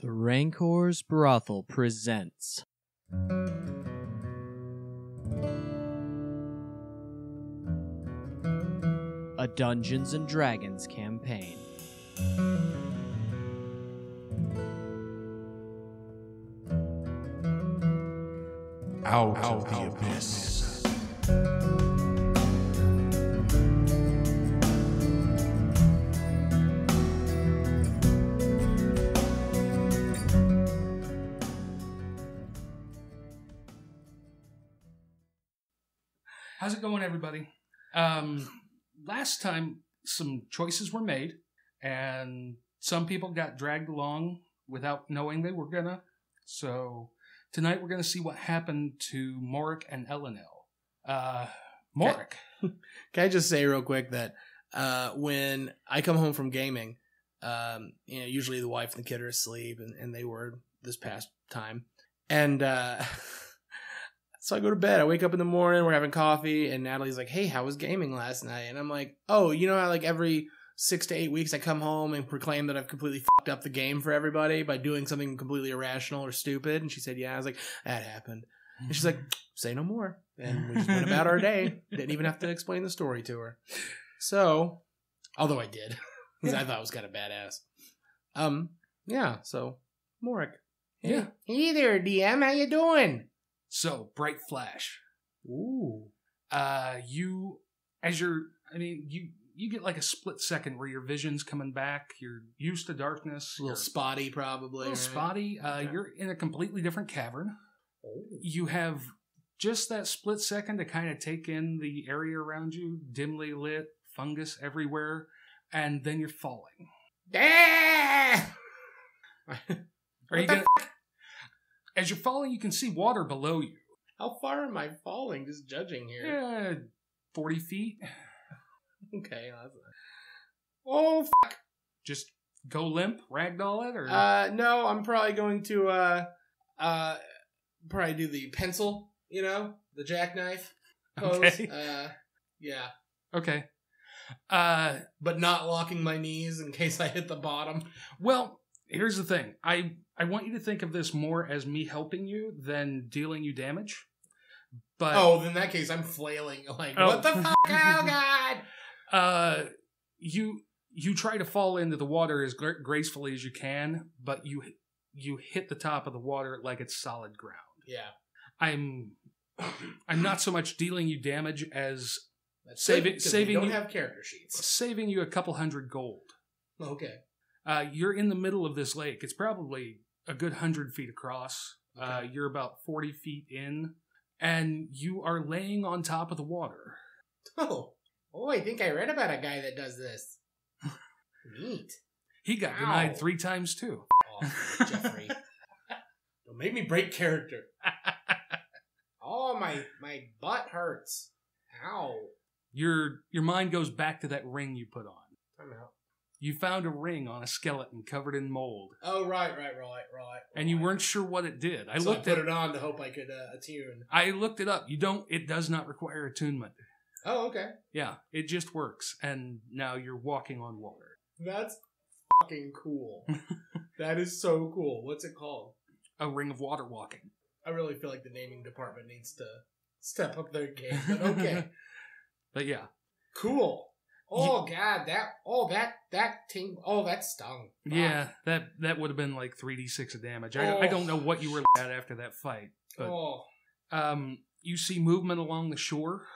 The Rancor's Brothel presents. A Dungeons and Dragons campaign. Out, of the abyss. How's it going, everybody? Um, last time, some choices were made, and some people got dragged along without knowing they were gonna. So tonight, we're gonna see what happened to Morauk and Elanil. Uh, Morauk, Can I just say real quick that uh, when I come home from gaming, um, you know, usually the wife and the kid are asleep, and, and they were this past time. And uh, so I go to bed. I wake up in the morning, we're having coffee, and Natalie's like, "Hey, how was gaming last night?" And I'm like, "Oh, you know how like every six to eight weeks I come home and proclaim that I've completely fucked up the game for everybody by doing something completely irrational or stupid?" And she said, "Yeah." I was like, "That happened." And she's like, say no more. And we just went about our day. Didn't even have to explain the story to her. So, although I did, because I thought it was kind of badass. Um, yeah. So, Morauk. Hey, Yeah. Hey there, DM. How you doing? So bright flash. Ooh. Uh, you, as you're, I mean, you you get like a split second where your vision's coming back. You're used to darkness. A little spotty, probably. a little right? spotty. Uh, Okay. You're in a completely different cavern. Oh. you have just that split second to kind of take in the area around you, dimly lit, fungus everywhere, and then you're falling. Ah! Are What you gonna? As you're falling, you can see water below you. How far am I falling? Just judging here. Yeah, forty feet. Okay. that's- Oh, f- Just go limp, ragdoll it, or Uh, no, I'm probably going to uh, uh, probably do the pencil. You know, the jackknife pose. Okay. Uh, yeah, okay. Uh, but not locking my knees in case I hit the bottom. well, here's the thing. I I want you to think of this more as me helping you than dealing you damage. But oh, in that case, I'm flailing. Like, Oh. what the fuck? Oh god! uh you you try to fall into the water as gra- gracefully as you can but you you hit the top of the water like it's solid ground Yeah, i'm i'm not so much dealing you damage as that's Saving- good, saving Don't you- have character sheets. saving you a couple hundred gold Okay. uh you're in the middle of this lake it's probably a good hundred feet across uh you're about 40 feet in and you are laying on top of the water Oh, oh, I think I read about a guy that does this. Neat. he got Ow. denied three times too Oh, Jeffrey. Don't make me break character. Oh, my my butt hurts. Ow. your your mind goes back to that ring you put on Time out. You found a ring on a skeleton covered in mold, Oh, right, right, right, right. and you weren't sure what it did. I so looked I put at it on to hope I could uh, attune. I looked it up. You don't. It does not require attunement. Oh, okay. Yeah, it just works. And now you're walking on water. That's fucking cool. that is so cool. What's it called? A ring of water walking. I really feel like the naming department needs to step up their game. But okay. but yeah, cool. Oh god, that oh that that ting oh that stung. Fuck. yeah. That that would have been like three d six of damage. I, I Oh. don't know what you were at after that fight, but Oh, um, you see movement along the shore.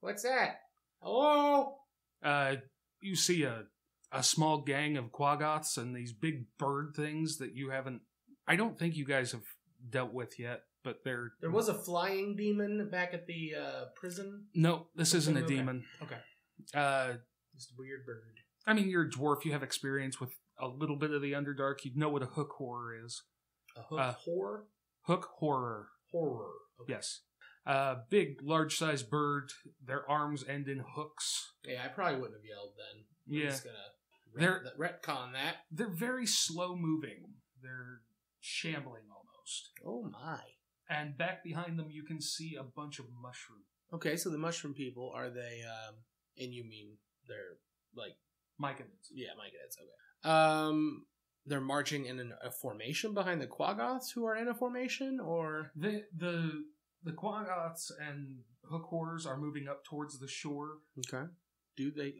what's that? Hello? Uh, you see a a small gang of quaggoths and these big bird things that you haven't. I don't think you guys have dealt with yet, but they're There was a flying demon back at the uh, prison. no. This isn't a Okay. demon. Okay. Uh, This weird bird. I mean, you're a dwarf. You have experience with a little bit of the underdark. You know what a hook horror is. A hook Uh, horror? Hook horror. Horror. Okay. Yes. Uh, big, large-sized bird. Their arms end in hooks. Yeah, I probably wouldn't have yelled then. I'm Yeah. just gonna They're- ret- retcon that. They're very slow-moving. They're shambling almost. Oh my. And back behind them, you can see a bunch of mushrooms. Okay, so the mushroom people are they? um And you mean they're like Myconids. yeah, my guys. Okay. Um, they're marching in an, a formation behind the Quaggoths who are in a formation, or The the the Quaggoths and hook horrors are moving up towards the shore. okay, do they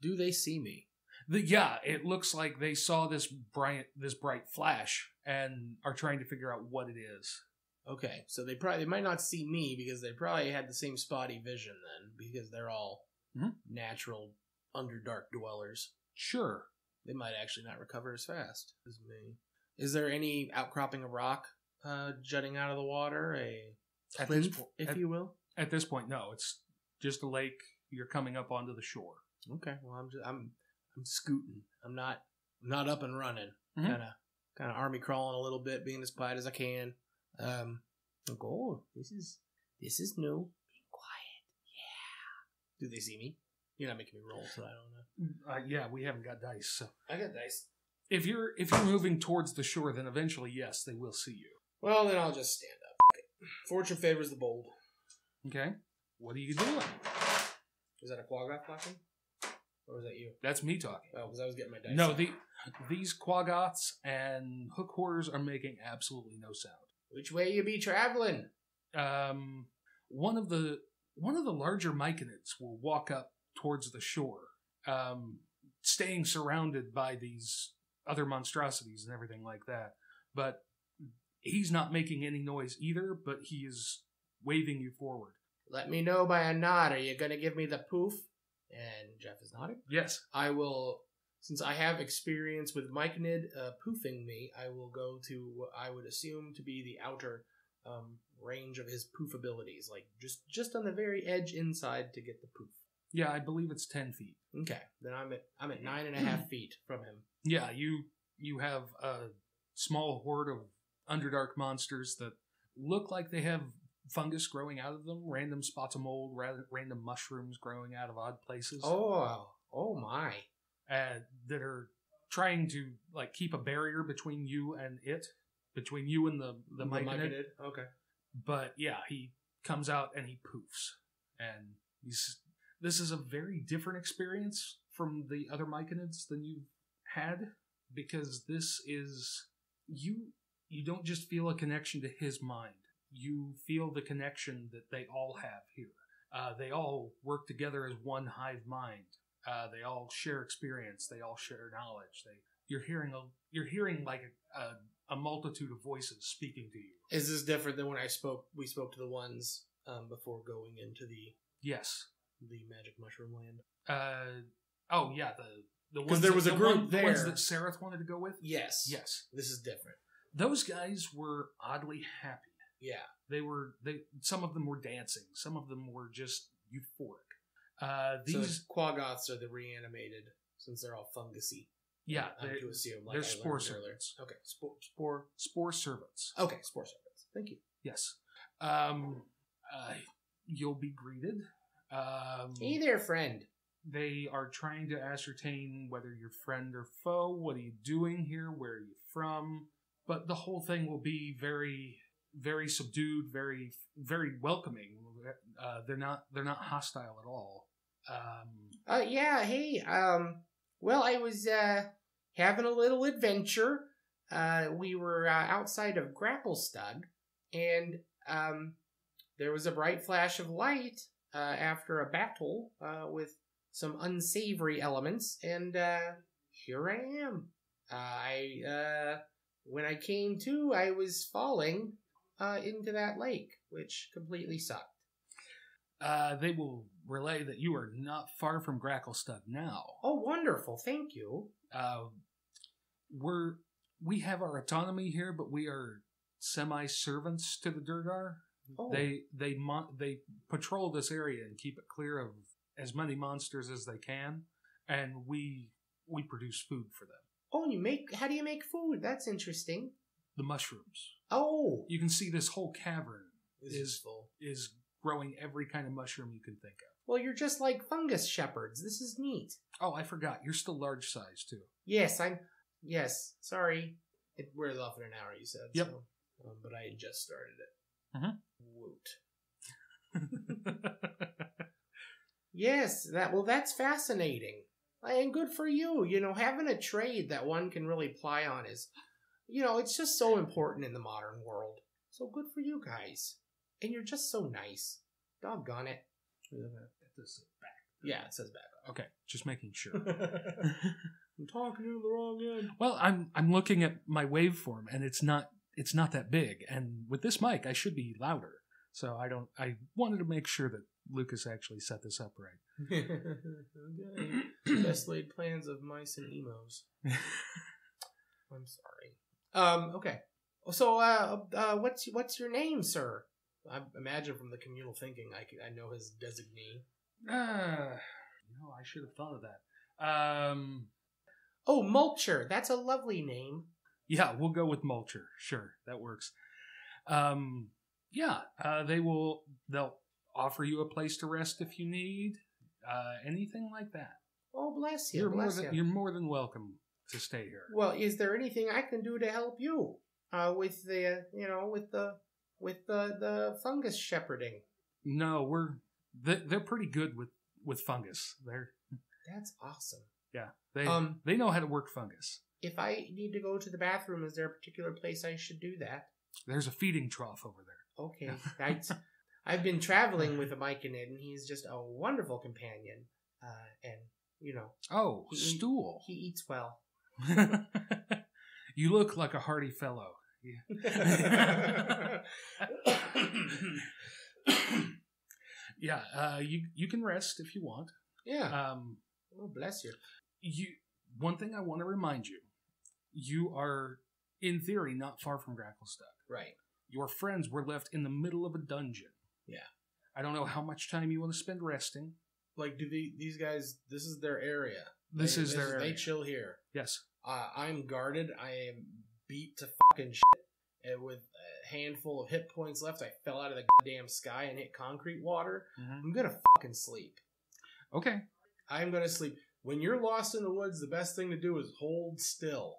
do they see me? The, yeah, it looks like they saw this bright this bright flash and are trying to figure out what it is. Okay, so they probably they might not see me because they probably had the same spotty vision then because they're all Mhm. natural underdark dwellers. Sure. They might actually not recover as fast as me. Is there any outcropping of rock uh, jutting out of the water, a At this, po- if at, you will? at this point, no. It's just a lake. You're coming up onto the shore. Okay, well I'm just I'm I'm scooting. I'm not I'm not up and running. Kind of kind of army crawling a little bit, being as quiet as I can. Um, I oh, this is this is new. Being quiet. Yeah. Do they see me? You're not making me roll, so I don't know. Uh, yeah, we haven't got dice. So I got dice. if you're if you're moving towards the shore, then eventually, yes, they will see you. Well, then I'll just stand up. Fortune favors the bold. Okay. What are you doing? Is that a quaggoth talking? Or was that you? That's me talking. Oh, because I was getting my dice. No, out. the these quaggoths and hook horrors are making absolutely no sound. Which way you be traveling? Um, one of the one of the larger myconids will walk up towards the shore, um, staying surrounded by these other monstrosities and everything like that. But he's not making any noise either. But he is waving you forward. Let me know by a nod. Are you gonna give me the poof? And Jeff is nodding. Yes. I will, since I have experience with Myconid uh, poofing me, I will go to what I would assume to be the outer um, range of his poof abilities, like just just on the very edge inside to get the poof. Yeah, I believe it's ten feet. Okay, then I'm at I'm at nine and a half feet from him. Yeah, you you have a small horde of underdark monsters that look like they have fungus growing out of them, random spots of mold, ra- random mushrooms growing out of odd places, Oh, oh my! uh, that are trying to like keep a barrier between you and it, between you and the the, myconid. Myconid. Okay. But yeah, he comes out and he poofs, and he's this is a very different experience from the other myconids than you've had because this is you you don't just feel a connection to his mind. You feel the connection that they all have here. Uh, they all work together as one hive mind. Uh, they all share experience. They all share knowledge. They you're hearing a you're hearing like a, a, multitude of voices speaking to you Is this different than when I spoke? We spoke to the ones um, before going into the yes the magic mushroom land. uh, oh yeah the the ones there that- was a the group one- the ones that Sarith wanted to go with Yes. yes This is different. those guys were oddly happy Yeah. they were they some of them were dancing some of them were just euphoric uh These these quaggoths are the reanimated, since they're all fungusy. Yeah I'm they, to assume. Like they're I spore servants Okay, spore, spore. spore servants Okay, spore servants. Thank you. yes um uh, you'll be greeted um Hey there, friend. they are trying to ascertain whether you're friend or foe what are you doing here where are you from but the whole thing will be very very subdued very very welcoming uh, they're not they're not hostile at all um Uh, yeah. Hey. Um. Well, I was uh having a little adventure. Uh, we were uh, outside of Grapplestug, and um, there was a bright flash of light uh, after a battle uh, with some unsavory elements, and uh, here I am. Uh, I uh, when I came to, I was falling uh, into that lake, which completely sucked. uh they will relay that you are not far from Gracklstugh now Oh, wonderful! Thank you. uh we're we have our autonomy here but we are semi servants to the duergar Oh. They they mon- they patrol this area and keep it clear of as many monsters as they can, and we we produce food for them. Oh, you make? How do you make food? That's interesting. The mushrooms. Oh, You can see this whole cavern this is- full. is growing every kind of mushroom you can think of. Well, you're just like fungus shepherds. This is neat. Oh, I forgot. You're still large size too. Yes, I'm. Yes, sorry. It wears off in an hour. You said. Yep. So, um, but I had just started it. Mhm. Woot. Yes. That. Well, that's fascinating. and good for you. You know, having a trade that one can really ply on is, you know, it's just so important in the modern world. So good for you guys. And you're just so nice. Doggone it. This is back. Yeah, it says back. Okay, just making sure. I'm talking to the wrong end. well, I'm I'm looking at my waveform and it's not it's not that big. And with this mic, I should be louder. So I don't. I wanted to make sure that Lucas actually set this up right. okay. Best laid plans of mice and emos. I'm sorry. Um. Okay. So, uh, uh, what's what's your name, sir? I imagine from the communal thinking, I can, I know his designee. Ah, you know, I should have thought of that. Um, Oh, Mulcher. That's a lovely name. yeah, we'll go with Mulcher. Sure, that works. Um, yeah, uh, they will. They'll offer you a place to rest if you need. Uh, anything like that. Oh, bless you. You're more than you. you're more than welcome to stay here. Well, is there anything I can do to help you? Uh, with the you know with the with the the fungus shepherding. No, we're they, they're pretty good with with fungus. They're That's awesome. yeah they Um, they know how to work fungus. if I need to go to the bathroom, is there a particular place I should do that? There's a feeding trough over there. Okay, I, I've been traveling with a mic in it, and he's just a wonderful companion. Uh, and you know, Oh, He- stool. he eats well. you look like a hearty fellow. Yeah, uh, you you can rest if you want. yeah. Um, Oh, bless you. you one thing I want to remind you: you are, in theory, not far from Gracklstugh. Right. Your friends were left in the middle of a dungeon. Yeah. I don't know how much time you want to spend resting. Like, do the, these guys? This is their area. This They- is their They area. chill here. Yes. Uh, I'm guarded. I am beat to fucking shit. And with a handful of hit points left, I fell out of the goddamn sky and hit concrete water. Mm-hmm. I'm gonna fucking sleep. Okay. I'm gonna sleep. When you're lost in the woods, the best thing to do is hold still.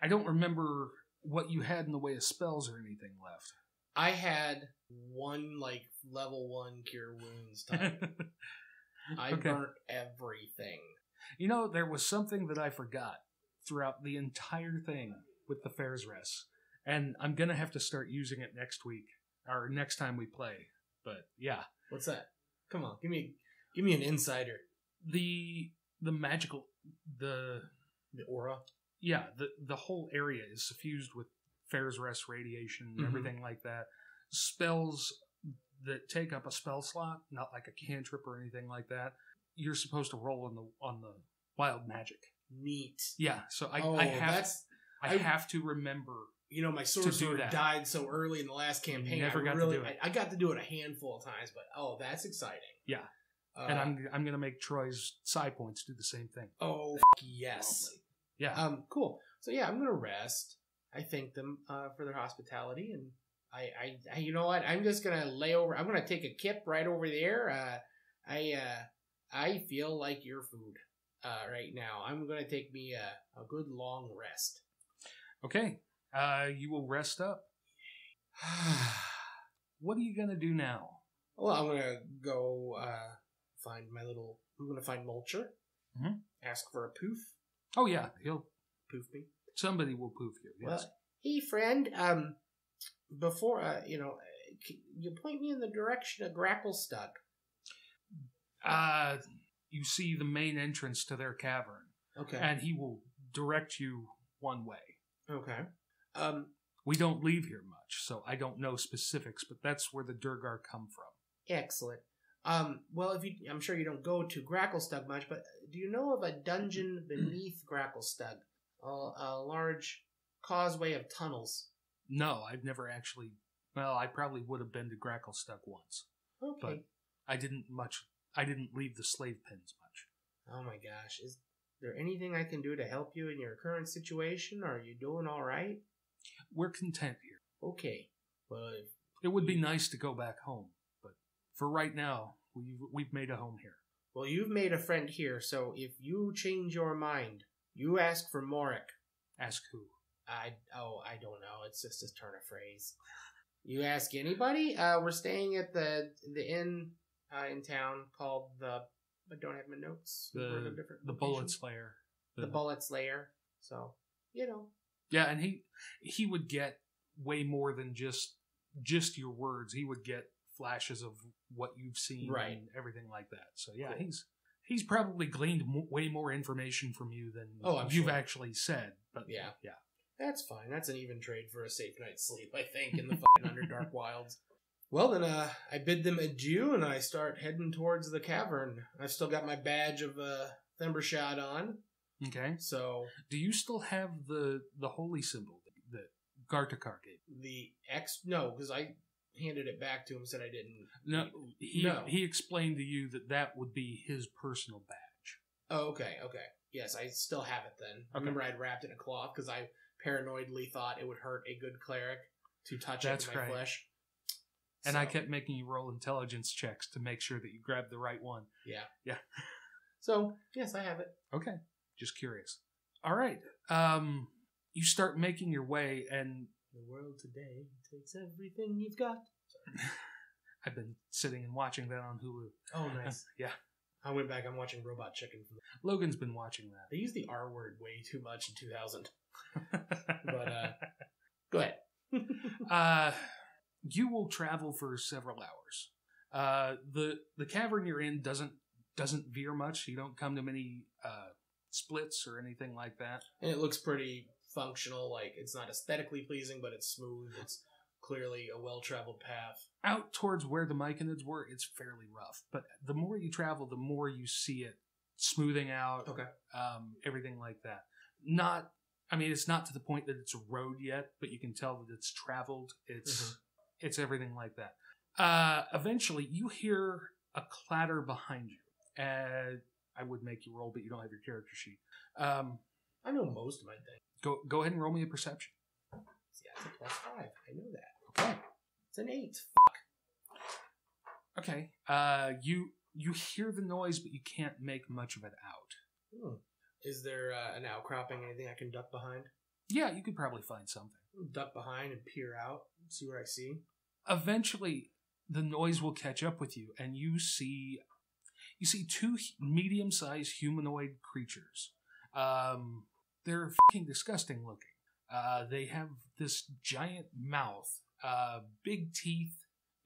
I don't remember what you had in the way of spells or anything left. I had one like level one cure wounds type. I Okay. burnt everything. You know, there was something that I forgot throughout the entire thing with the faerzress, and I'm gonna have to start using it next week or next time we play. But yeah, What's that? Come on, give me give me an insider. the the magical the The aura. yeah the the whole area is suffused with faerzress radiation and Mhm. everything like that. Spells that take up a spell slot, not like a cantrip or anything like that. You're supposed to roll on the on the wild magic. Neat. Yeah, so I, oh, I have that's I, I- have to remember. you know my sorcerer died so early in the last campaign. never I got to really, do it. I, I got to do it a handful of times, but oh, that's exciting. Yeah. Uh, and I'm I'm gonna make Troy's side points do the same thing. oh yes. Yeah. Um, cool. So yeah, I'm gonna rest. I thank them uh, for their hospitality, and I, I, I, you know what? I'm just gonna lay over. I'm gonna take a kip right over there. Uh, I, uh, I feel like your food uh, right now. I'm gonna take me a, a good long rest. Okay. Uh, you will rest up. What are you gonna do now? well, I'm gonna go uh, find my little. I'm gonna find Mulcher. Mhm. Ask for a poof. Oh yeah, he'll Poof me. somebody will poof you. Yes. Well, hey friend, um, before uh, you know, you point me in the direction of Grapplestug. uh, you see the main entrance to their cavern, Okay. and he will direct you one way. Okay. Um, We don't leave here much, so I don't know specifics, but that's where the Duergar come from. excellent. Um, well, if you, I'm sure you don't go to Gracklstugh much, but do you know of a dungeon beneath Gracklstugh? A, a large causeway of tunnels. No, I've never actually. Well, I probably would have been to Gracklstugh once. Okay. But- I didn't much. I didn't leave the slave pens much. oh my gosh, is there anything I can do to help you in your current situation? Are you doing all right? We're content here. Okay. Well, if It would be nice to go back home, but for right now, we've we've made a home here. Well, you've made a friend here, so if you change your mind, you ask for Morauk. Ask who? I oh, I don't know. It's just a turn of phrase. You ask anybody. Uh, we're staying at the the inn uh, in town called the I don't have my notes. The- We're in a different the bullet slayer. the bullet slayer. So you know, Yeah, and he he would get way more than just just your words. He would get flashes of what you've seen Right. and everything like that. So yeah, Cool. he's he's probably gleaned mo- way more information from you than Oh, I'm you've sure. actually said. But Yeah. yeah. that's fine. That's an even trade for a safe night's sleep, I think, in the fucking Underdark Wilds. Well, then uh, I bid them adieu, and I start heading towards the cavern. I've still got my badge of uh, Themberchaud on, Okay. so Do you still have the the holy symbol that Gartokkar gave? the X. No, because I handed it back to him. Said I didn't. No, he No. he explained to you that that would be his personal badge. Oh, okay, okay. Yes, I still have it then. I Okay. remember I'd wrapped it in a cloth because I paranoidly thought it would hurt a good cleric to touch That's it with my right. flesh. And I kept making you roll intelligence checks to make sure that you grabbed the right one. Yeah. Yeah. So, yes, I have it. Okay. Just curious. All right. Um you start making your way and The world today takes everything you've got. I've been sitting and watching that on Hulu. Oh, nice. yeah. I went back. I'm watching Robot Chicken. Logan's been watching that. they use the R word way too much in 2000. But uh, go ahead. uh, you will travel for several hours. Uh, the the cavern you're in doesn't doesn't veer much. You don't come to many uh, splits or anything like that. and it looks pretty functional. Like it's not aesthetically pleasing, but it's smooth. It's clearly a well-traveled path. Out towards where the Myconids were, it's fairly rough. But the more you travel, the more you see it smoothing out. Okay. um, everything like that. Not, I mean, it's not to the point that it's a road yet, but you can tell that it's traveled. It's Mhm. It's everything like that. Uh, eventually, you hear a clatter behind you, and I would make you roll, but you don't have your character sheet. Um, I know most of my things. go go ahead and roll me a perception. Yeah, it's a plus five. I know that. Okay. It's an eight. Okay. Uh, you you hear the noise, but you can't make much of it out. Hmm. Is there uh, an outcropping? Anything I can duck behind? Yeah, you could probably find something. Duck behind and peer out, see what I see. Eventually the noise will catch up with you and you see you see two medium-sized humanoid creatures um, they're fucking disgusting looking uh, they have this giant mouth uh, big teeth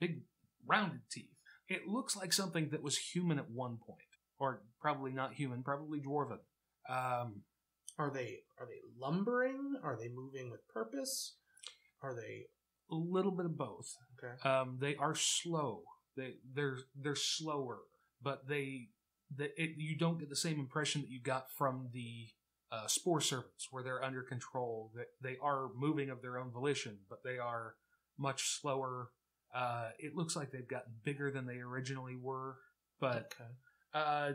big rounded teeth it looks like something that was human at one point or probably not human probably dwarven um, Are they are they lumbering? Are they moving with purpose? Are they a little bit of both okay? Um, they are slow. They they're they're slower, but they it, you don't get the same impression that you got from the uh, spore servants, where they're under control. That they are moving of their own volition, but they are much slower. Uh, it looks like they've gotten bigger than they originally were. But okay, uh,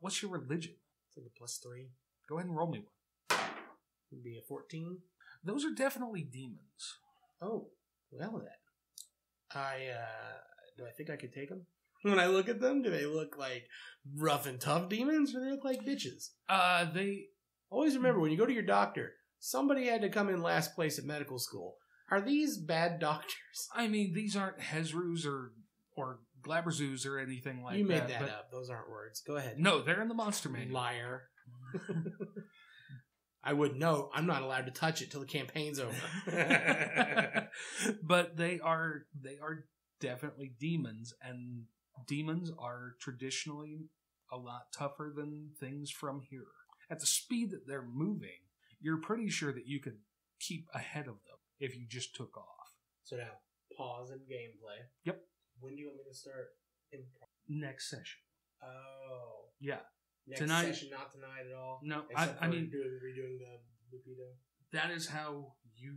what's your religion? it's like a plus three. Go ahead and roll me one. Would be a fourteen. Those are definitely demons. Oh, well then. I uh do I think I could take them? When I look at them, do they look like rough and tough demons, or do they look like bitches? Uh, they Always remember when you go to your doctor, somebody had to come in last place at medical school. Are these bad doctors? I mean, these aren't Hezrous or or Glabrezus or anything like you made that. that up. Those aren't words. Go ahead. No, they're in the monster manual. liar. I would know. I'm not allowed to touch it till the campaign's over. but they are they are definitely demons, and demons are traditionally a lot tougher than things from here. At the speed that they're moving, you're pretty sure that you could keep ahead of them if you just took off. so now, pause in gameplay. Yep. When do you want me to start? Improv? Next session. Oh, Yeah. Next Tonight- session, not tonight at all. No, I, I mean doing redoing the Lupido. that is how you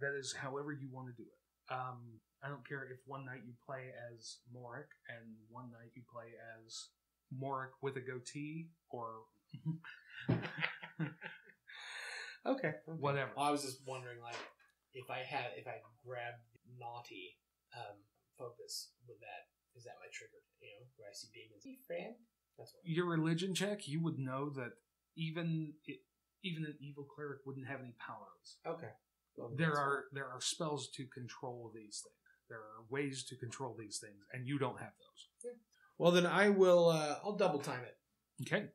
that is however you want to do it. Um, I don't care if one night you play as Morauk and one night you play as Morauk with a goatee or Okay. whatever. I was just wondering, like, if I had, if I grabbed naughty um, focus, would that is that my trigger? You know, where I see demons. Hey, friend. That's what. Your religion check, you would know that even it, even an evil cleric wouldn't have any powers. Okay. Well, There are there are spells to control these things. There are ways to control these things, and you don't have those. Well, then I will. Uh, I'll double time it. Okay.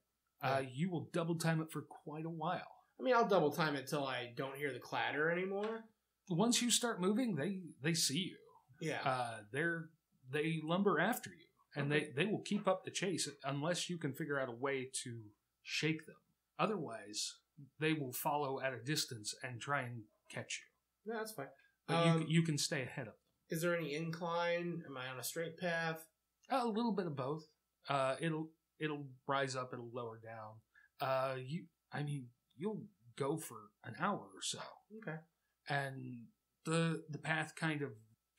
Uh, you will double time it for quite a while. I mean, I'll double time it till I don't hear the clatter anymore. Once you start moving, they they see you. Yeah. Uh, they're they lumber after you, and they they will keep up the chase unless you can figure out a way to shake them. Otherwise, they will follow at a distance and try and catch you. no, that's fine. But Um, you you can stay ahead of them. Is there any incline? Am I on a straight path? A little bit of both. Uh, it'll it'll rise up, it'll lower down. Uh, you, I mean, you'll go for an hour or so, Okay. and the the path kind of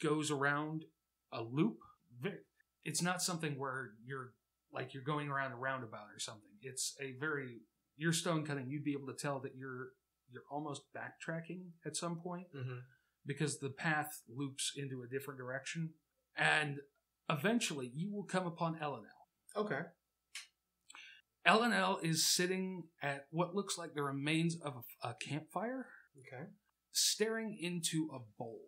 goes around a loop. Ve- It's not something where you're like you're going around a roundabout or something. It's a very you're stone cutting. You'd be able to tell that you're you're almost backtracking at some point Mm-hmm. because the path loops into a different direction, and eventually you will come upon Elanil. Okay. Elanil is sitting at what looks like the remains of a, a campfire, Okay. staring into a bowl.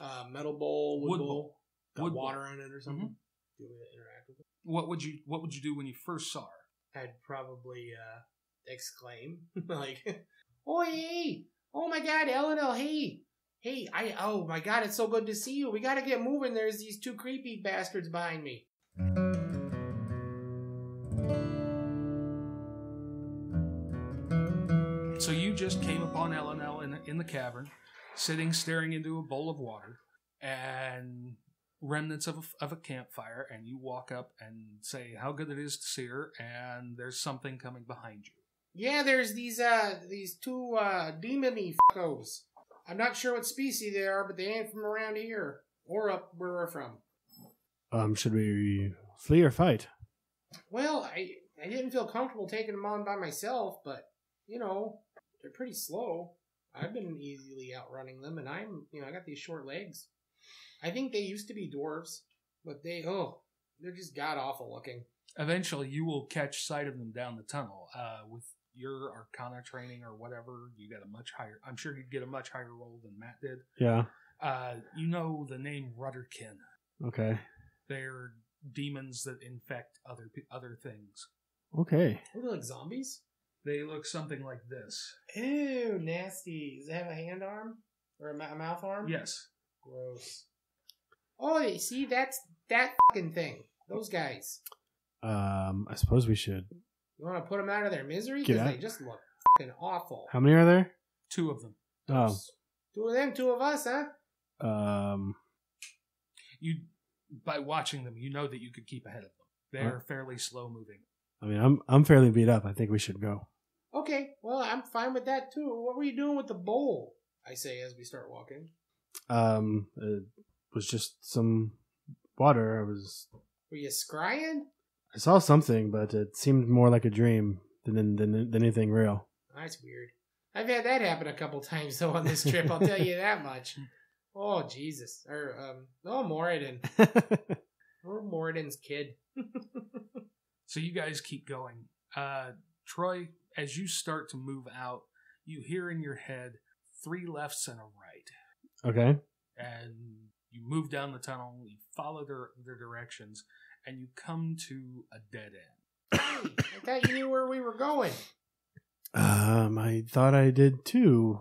Uh, metal bowl, wood, Wood bowl, bowl. got Wood bowl. water in it or something. Do interact with it? What would you What would you do when you first saw her? I'd probably uh, exclaim like, "Oh hey! Oh my God, Eleanor! Hey, hey! I oh my God! It's so good to see you. We got to get moving. There's these two creepy bastards behind me." So you just came upon Elanil in in the cavern, sitting staring into a bowl of water, and remnants of a, of a campfire. And you walk up and say how good it is to see her, and there's something coming behind you. Yeah, there's these uh these two uh demony fuckos. I'm not sure what species they are, but they ain't from around here or up where we're from. Um, should we flee or fight? Well, I I didn't feel comfortable taking them on by myself, but you know they're pretty slow. I've been easily outrunning them, and I'm you know I got these short legs. I think they used to be dwarves, but they oh they're just god awful looking. Eventually, you will catch sight of them down the tunnel. Uh, with your Arcana training or whatever, you get a much higher. I'm sure you'd get a much higher roll than Matt did. Yeah. Uh, you know the name Rutterkin. Okay. They're demons that infect other other things. Okay. What are they, like zombies? They look something like this. Ew, nasty. Does it have a hand arm or a, ma- a mouth arm? Yes. Gross. Oh, you see that's that fucking thing. Those guys. Um, I suppose we should. You want to put them out of their misery Get because out. they just look fucking awful. How many are there? Two of them. Oh. Two of them, two of us, huh? Um. You by watching them, you know that you could keep ahead of them. They're fairly slow moving. I mean, I'm I'm fairly beat up. I think we should go. Okay, well, I'm fine with that too. What were you doing with the bowl? I say as we start walking. Um, it was just some water. I was. Were you scrying? I saw something, but it seemed more like a dream than than, than anything real. That's weird. I've had that happen a couple times though on this trip. I'll tell you that much. Oh Jesus! Or um, oh Moradin, or Moradin's kid. So you guys keep going. Uh, Troy, as you start to move out, you hear in your head three lefts and a right. okay. and you move down the tunnel, you follow their, their directions, and you come to a dead end. I thought you knew where we were going. Um, I thought I did too.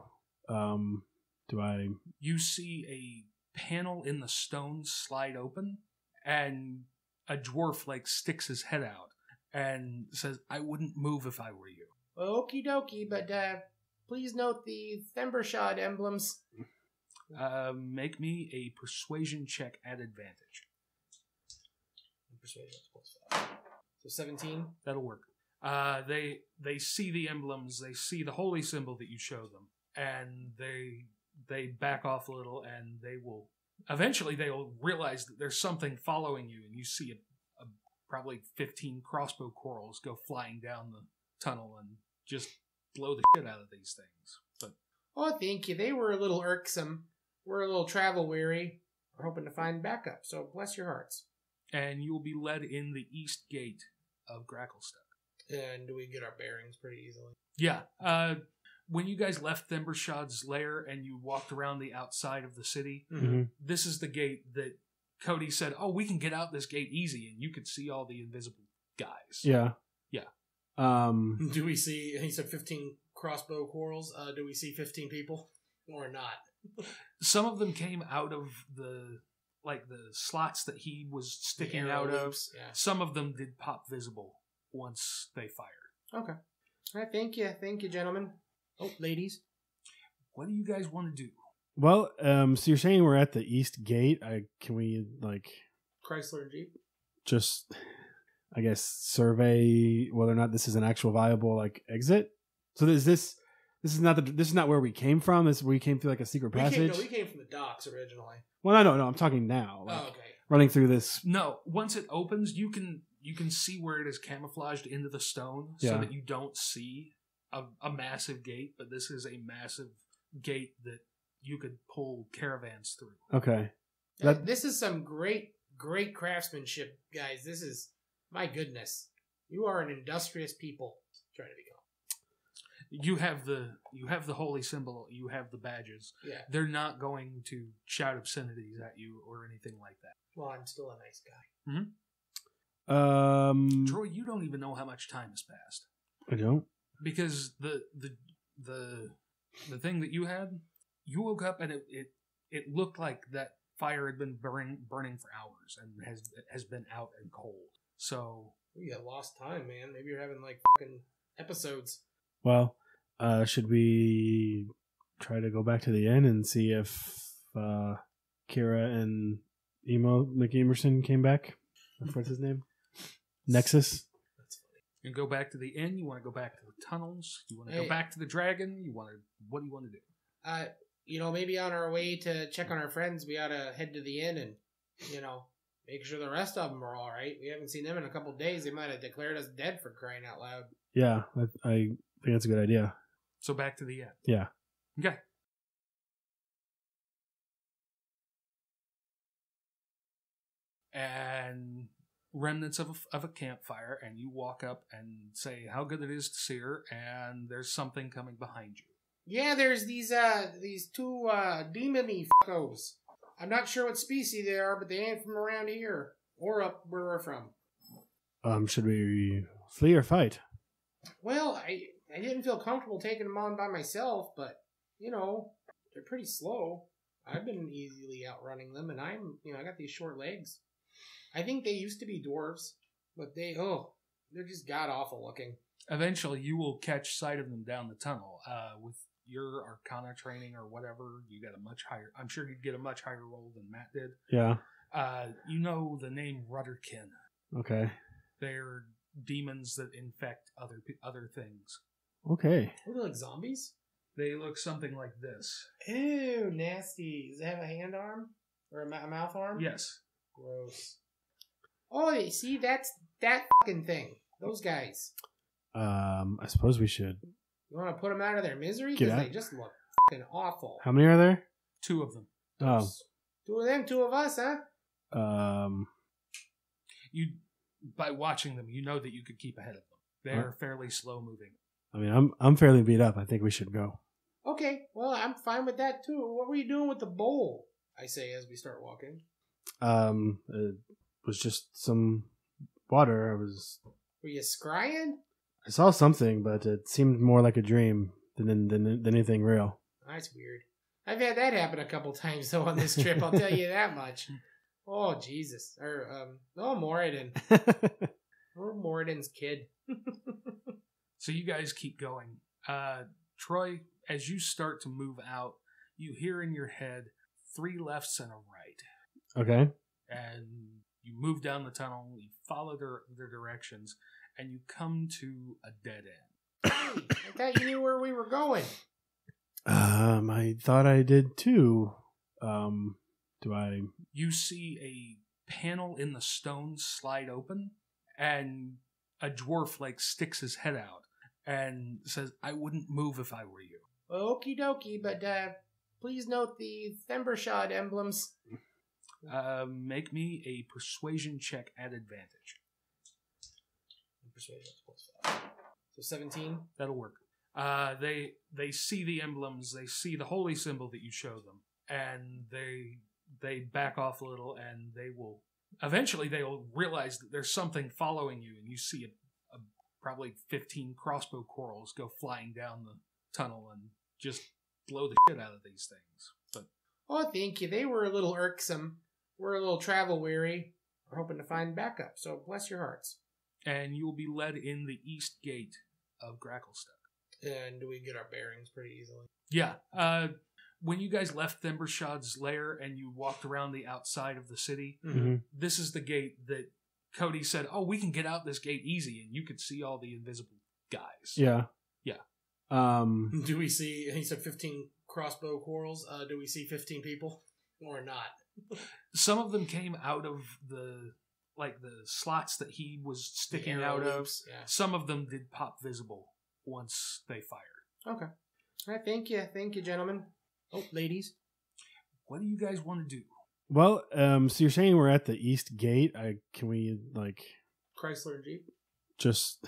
Um, do I? You see a panel in the stone slide open, and a dwarf like sticks his head out and says, "I wouldn't move if I were you." Okie dokie, but uh, please note the Themberchaud emblems. Uh, make me a persuasion check at advantage. Persuasion plus five. So seventeen. That'll work. Uh, they they see the emblems, they see the holy symbol that you show them, and they they back off a little, and they will eventually they will realize that there's something following you, and you see a, a probably 15 crossbow quarrels go flying down the tunnel and just blow the shit out of these things. But Oh, thank you. They were a little irksome. We're a little travel weary. We're hoping to find backup. So bless your hearts. and you will be led in the east gate of Gracklstugh. And we get our bearings pretty easily. Yeah. Uh, when you guys left Themberchaud's lair and you walked around the outside of the city, Mhm. this is the gate that Cody said, "Oh, we can get out this gate easy," and you could see all the invisible guys. Yeah. Yeah. Um, Do we see? He said fifteen crossbow quarrels. Uh, do we see fifteen people or not? Some of them came out of the like the slots that he was sticking Arrow out of. Yeah. Some of them did pop visible once they fired. Okay. All right. Thank you. Thank you, gentlemen. Oh, ladies. What do you guys want to do? well, um, so you're saying we're at the east gate? I can we like Chrysler Jeep. just, I guess, survey whether or not this is an actual viable like exit? So is this this is not the this is not where we came from. This we came through like a secret We came, passage. no, we came from the docks originally. well, no, no, no. I'm talking now. Like, oh, okay. Running through this. No, once it opens, you can you can see where it is camouflaged into the stone, so Yeah. that you don't see a, a massive gate. But this is a massive gate that you could pull caravans through. Okay. Uh, That- this is some great, great craftsmanship, guys. This is my goodness. You are an industrious people. Trying to become. You have the you have the holy symbol. You have the badges. Yeah. They're not going to shout obscenities at you or anything like that. Well, I'm still a nice guy. Um, Troy, you don't even know how much time has passed I don't. because the the the the thing that you had, you woke up and it it, it looked like that fire had been burning burning for hours and has has been out and cold. So We got lost time, man. Maybe you're having like fucking episodes. Well, uh, should we try to go back to the inn and see if uh, Kira and Emo McEmerson came back? What's his name? Nexus. That's funny. you go back to the inn. You want to go back to the tunnels. You want to Hey. go back to the dragon. You want to what do you want to do? Uh, you know, maybe on our way to check on our friends, we ought to head to the inn and, you know, make sure the rest of them are all right. We haven't seen them in a couple days. They might have declared us dead for crying out loud. Yeah, I, I think that's a good idea. So back to the inn. Yeah. Okay. And remnants of a, of a campfire, and you walk up and say how good it is to see her, and there's something coming behind you. Yeah, there's these uh these two uh demony fuckos. I'm not sure what species they are, but they ain't from around here or up where we're from. Um, should we flee or fight? Well, I I didn't feel comfortable taking them on by myself, but you know they're pretty slow. I've been easily outrunning them, and I'm you know I got these short legs. I think they used to be dwarves, but they oh they're just god awful looking. Eventually, you will catch sight of them down the tunnel. Uh, with your Arcana training or whatever, you get a much higher. I'm sure you'd get a much higher roll than Matt did. Yeah. Uh, you know the name Rutterkin. Okay. They're demons that infect other other things. Okay. What are they, like zombies? They look something like this. Ew, nasty. Does it have a hand arm or a, mou- a mouth arm? Yes. Gross. Oh, see, that's that fucking thing. Those guys. Um, I suppose we should. You want to put them out of their misery Get because out. they just look fucking awful. How many are there? Two of them. Oh, Two of them, two of us, huh? um, You by watching them, you know that you could keep ahead of them. They're fairly slow moving. I mean, I'm I'm fairly beat up. I think we should go. Okay, well, I'm fine with that too. What were you doing with the bowl? I say as we start walking. Um, it was just some water. I was Were you scrying? I saw something, but it seemed more like a dream than than, than anything real. That's weird. I've had that happen a couple times though on this trip. I'll tell you that much. Oh Jesus! Or um, oh Moradin, or Moradin's kid. So you guys keep going. Uh, Troy, as you start to move out, you hear in your head three lefts and a right. okay. and you move down the tunnel, you follow their, their directions, and you come to a dead end. I thought you knew where we were going. Um, I thought I did too. Um, do I? You see a panel in the stone slide open, and a dwarf like sticks his head out and says, "I wouldn't move if I were you." Okie dokie, but uh, please note the Themberchaud emblems. Uh, make me a persuasion check at advantage. Persuasion plus five. So seventeen. That'll work. Uh, they they see the emblems, they see the holy symbol that you show them, and they they back off a little, and they will eventually they will realize that there's something following you, and you see a, a probably 15 crossbow quarrels go flying down the tunnel and just blow the shit out of these things. But Oh, thank you. They were a little irksome. We're a little travel weary. We're hoping to find backup, so bless your hearts. and you will be led in the east gate of Gracklstugh. And we get our bearings pretty easily. Yeah. Uh, when you guys left Themberchaud's lair and you walked around the outside of the city, Mhm. this is the gate that Cody said, "Oh, we can get out this gate easy," and you could see all the invisible guys. Yeah. Yeah. Um. Do we see? He said fifteen crossbow quarrels. Uh, do we see fifteen people or not? Some of them came out of the like the slots that he was sticking Arrow out of. Yeah. Some of them did pop visible once they fired. Okay. All right. Thank you. Thank you, gentlemen. Oh, ladies. What do you guys want to do? Well, um. So you're saying we're at the east gate? I can we like Chrysler Jeep. just,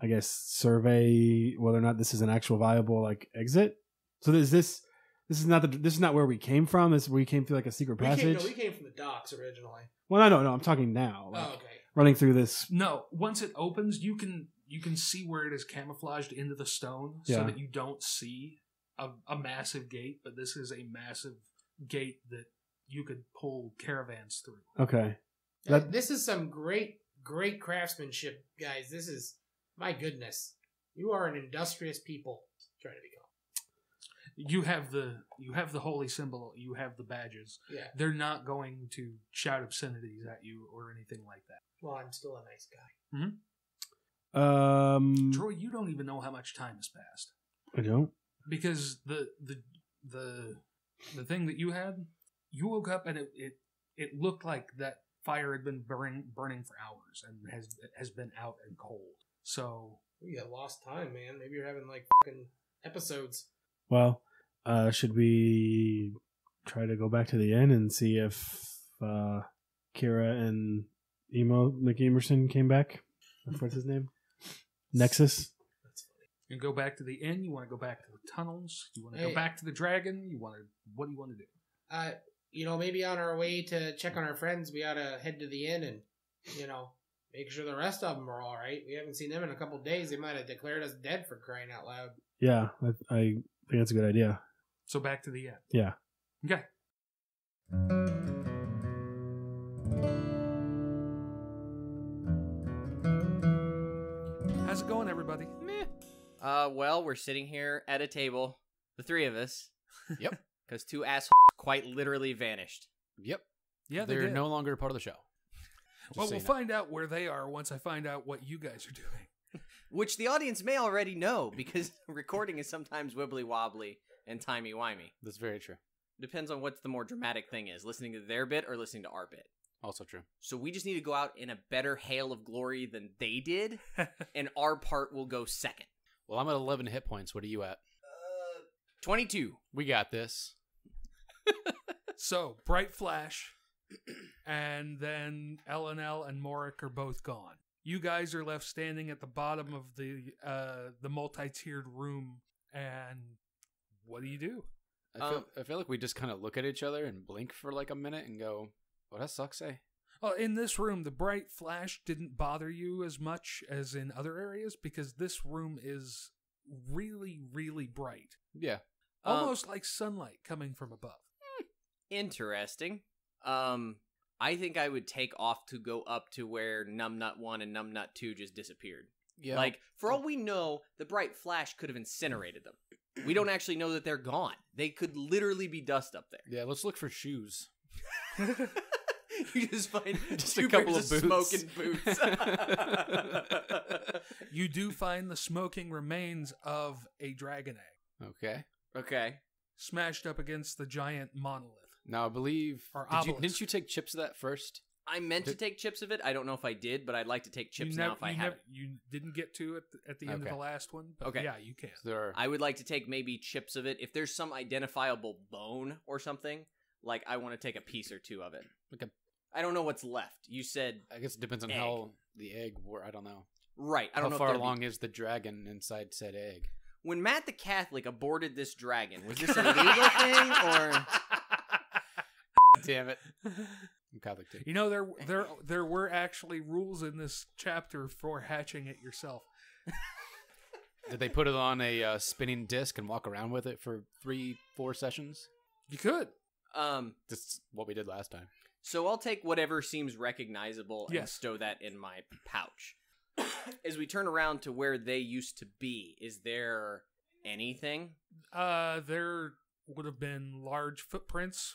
I guess, survey whether or not this is an actual viable like exit. So is this this is not the this is not where we came from. This we came through like a secret We came, passage. no, we came from the docks originally. well, no, no, no. I'm talking now. Like, oh, okay. Running through this. No, once it opens, you can you can see where it is camouflaged into the stone, so that you don't see a, a massive gate. But this is a massive gate that you could pull caravans through. Okay. That- this is some great, great craftsmanship, guys. This is my goodness. You are an industrious people. Trying to become. You have the you have the holy symbol. You have the badges. Yeah. They're not going to shout obscenities at you or anything like that. Well, I'm still a nice guy. Um. Troy, you don't even know how much time has passed I don't. because the the the the thing that you had, you woke up and it it, it looked like that fire had been burning burning for hours and has has been out and cold. So We got lost time, man. Maybe you're having like fucking episodes. Well, uh, should we try to go back to the inn and see if uh, Kira and Emo McEmerson came back? What's his name? Nexus. That's funny. you go back to the inn. You want to go back to the tunnels. You want to Hey. go back to the dragon. You want to what do you want to do? Uh, you know, maybe on our way to check on our friends, we ought to head to the inn and, you know, make sure the rest of them are all right. We haven't seen them in a couple days. They might have declared us dead for crying out loud. Yeah, I, I think that's a good idea. So back to the inn. Yeah. Okay. How's it going, everybody? Meh. Uh, well, we're sitting here at a table, the three of us. Yep. Because two assholes quite literally vanished. Yep. Yeah, they They're did. no longer part of the show. Just well, we'll you know. find out where they are once I find out what you guys are doing. Which the audience may already know because recording is sometimes wibbly wobbly and timey wimey. That's very true. Depends on what the more dramatic thing is listening to their bit or listening to our bit. Also true. So we just need to go out in a better hail of glory than they did, and our part will go second. Well, I'm at 11 hit points. What are you at? Uh, 22. We got this. So, Bright Flash, and then Elanil and Morauk are both gone. You guys are left standing at the bottom of the uh, the multi-tiered room, and what do you do? I feel, Um, I feel like we just kind of look at each other and blink for like a minute and go, what does suck say? Well, in this room, the bright flash didn't bother you as much as in other areas because this room is really, really bright, Yeah. Um, almost like sunlight coming from above. Interesting. Um, I think I would take off to go up to where Numbnut 1 and Numbnut 2 just disappeared. Yeah. Like, for all we know, the bright flash could have incinerated them. We don't actually know that they're gone. They could literally be dust up there. yeah, let's look for shoes. you just find Just two a couple pairs of boots. smoking boots. You do find the smoking remains of a dragon egg Okay. okay. smashed up against the giant monolith. Now, I believe. Or Did you, obelisk. didn't you take chips of that first? I meant to take chips of it. I don't know if I did, but I'd like to take chips you now if I you have nev- it. You didn't get to it at the end Okay. of the last one. But Okay. Yeah, you can. There are. I would like to take maybe chips of it. If there's some identifiable bone or something, like I want to take a piece or two of it. Okay. I don't know what's left. You said I guess it depends on Egg. how the egg were. I don't know. right. I don't how know far if there'd be- along is the dragon inside said egg? when Matt the Catholic aborted this dragon. Was this a legal thing or? Damn it. I'm Catholic too. You know there there there were actually rules in this chapter for hatching it yourself. Did they put it on a uh, spinning disc and walk around with it for three, four sessions? You could. Um, That's what we did last time. so I'll take whatever seems recognizable and Yes. stow that in my pouch. As we turn around to where they used to be, is there anything Uh, there would have been large footprints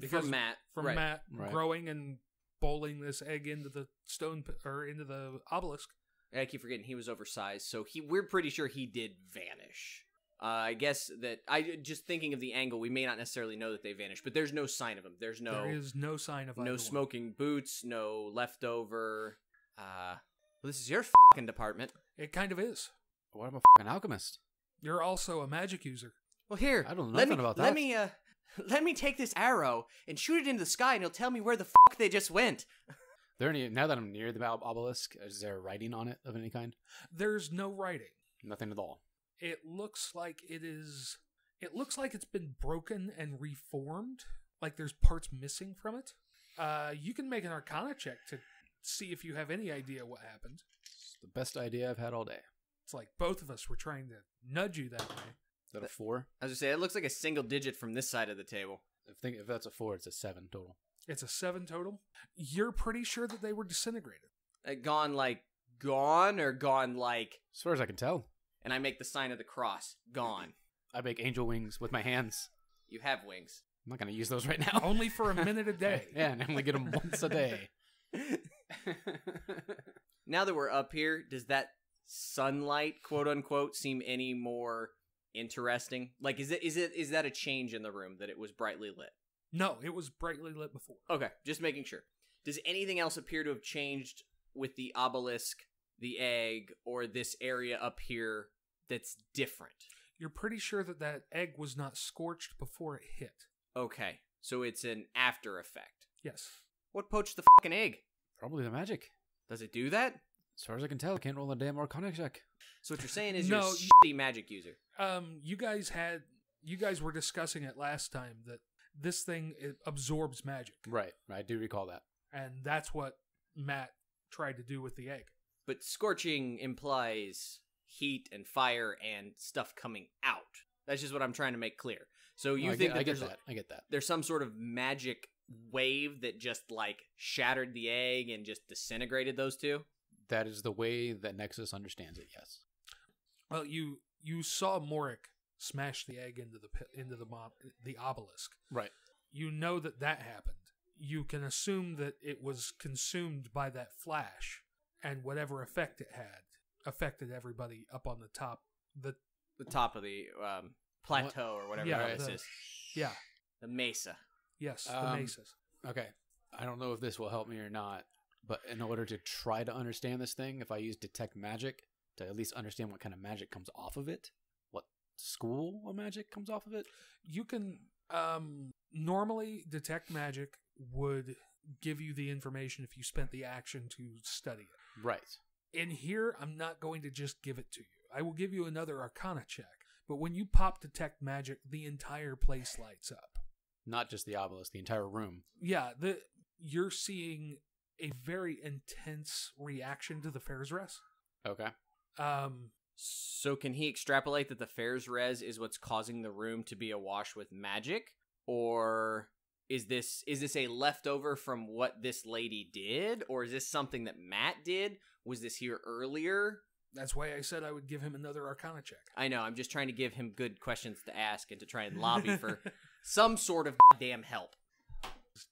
Because from Matt? from right. Matt Right. growing and bowling this egg into the stone or into the obelisk. I keep forgetting he was oversized, so he we're pretty sure he did vanish. Uh, I guess that I just thinking of the angle, we may not necessarily know that they vanished, but there's no sign of them. There's no There is no sign of either no one. smoking boots, no leftover. Uh, well, this is your fucking department. It kind of is. What I'm a fucking alchemist? You're also a magic user. Well, here I don't know let nothing me, about that. Let me uh, let me take this arrow and shoot it into the sky, and it'll tell me where the fuck they just went. There any now that I'm near the ob- obelisk, is there writing on it of any kind? There's no writing. Nothing at all. It looks like it is. It looks like it's been broken and reformed. Like there's parts missing from it. Uh, you can make an Arcana check to see if you have any idea what happened. It's the best idea I've had all day. It's like both of us were trying to nudge you that way. Is that a four? As I say, it looks like a single digit from this side of the table. If think if that's a four, it's a seven total. It's a seven total. You're pretty sure that they were disintegrated. Uh, gone like gone or gone like, As far as I can tell, and I make the sign of the cross. Gone. I make angel wings with my hands. You have wings. I'm not gonna use those right now. Only for a minute a day. yeah, and I only get them once a day. now that we're up here, does that sunlight, quote unquote, seem any more interesting? Like, is it is it is that a change in the room that it was brightly lit? No, it was brightly lit before. Okay, just making sure. Does anything else appear to have changed with the obelisk, the egg, or this area up here that's different? You're pretty sure that that egg was not scorched before it hit. Okay, so it's an after effect. Yes. What poached the fucking egg? Probably the magic. Does it do that? As far as I can tell, I can't roll a damn Arcana check. So what you're saying is No, you're a you- shitty magic user. Um, you guys had you guys were discussing it last time that this thing it absorbs magic, Right, I do recall that. and that's what Matt tried to do with the egg. But scorching implies heat and fire and stuff coming out. That's just what I'm trying to make clear. So you I think get, that I get there's that? I get that. there's some sort of magic wave that just like shattered the egg and just disintegrated those two? That is the way that Nexus understands it. Yes. Well, you you saw Morauk smash the egg into the into the mob, the obelisk. Right. You know that that happened. You can assume that it was consumed by that flash, and whatever effect it had affected everybody up on the top. The The top of the um, plateau or whatever Yeah, this the- is. yeah, The mesa. yes, the Um, mesas. Okay. I don't know if this will help me or not, but in order to try to understand this thing, if I use detect magic to at least understand what kind of magic comes off of it, what school of magic comes off of it, You can um normally detect magic would give you the information if you spent the action to study it. right? In here, I'm not going to just give it to you. I will give you another arcana check. But when you pop detect magic, the entire place lights up. Not just the obelisk, the entire room. Yeah, the you're seeing a very intense reaction to the faerzress. Okay. Um So can he extrapolate that the faerzress is what's causing the room to be awash with magic? Or is this is this a leftover from what this lady did? Or is this something that Matt did? Was this here earlier? that's why I said I would give him another arcana check. I know, I'm just trying to give him good questions to ask and to try and lobby for some sort of damn help.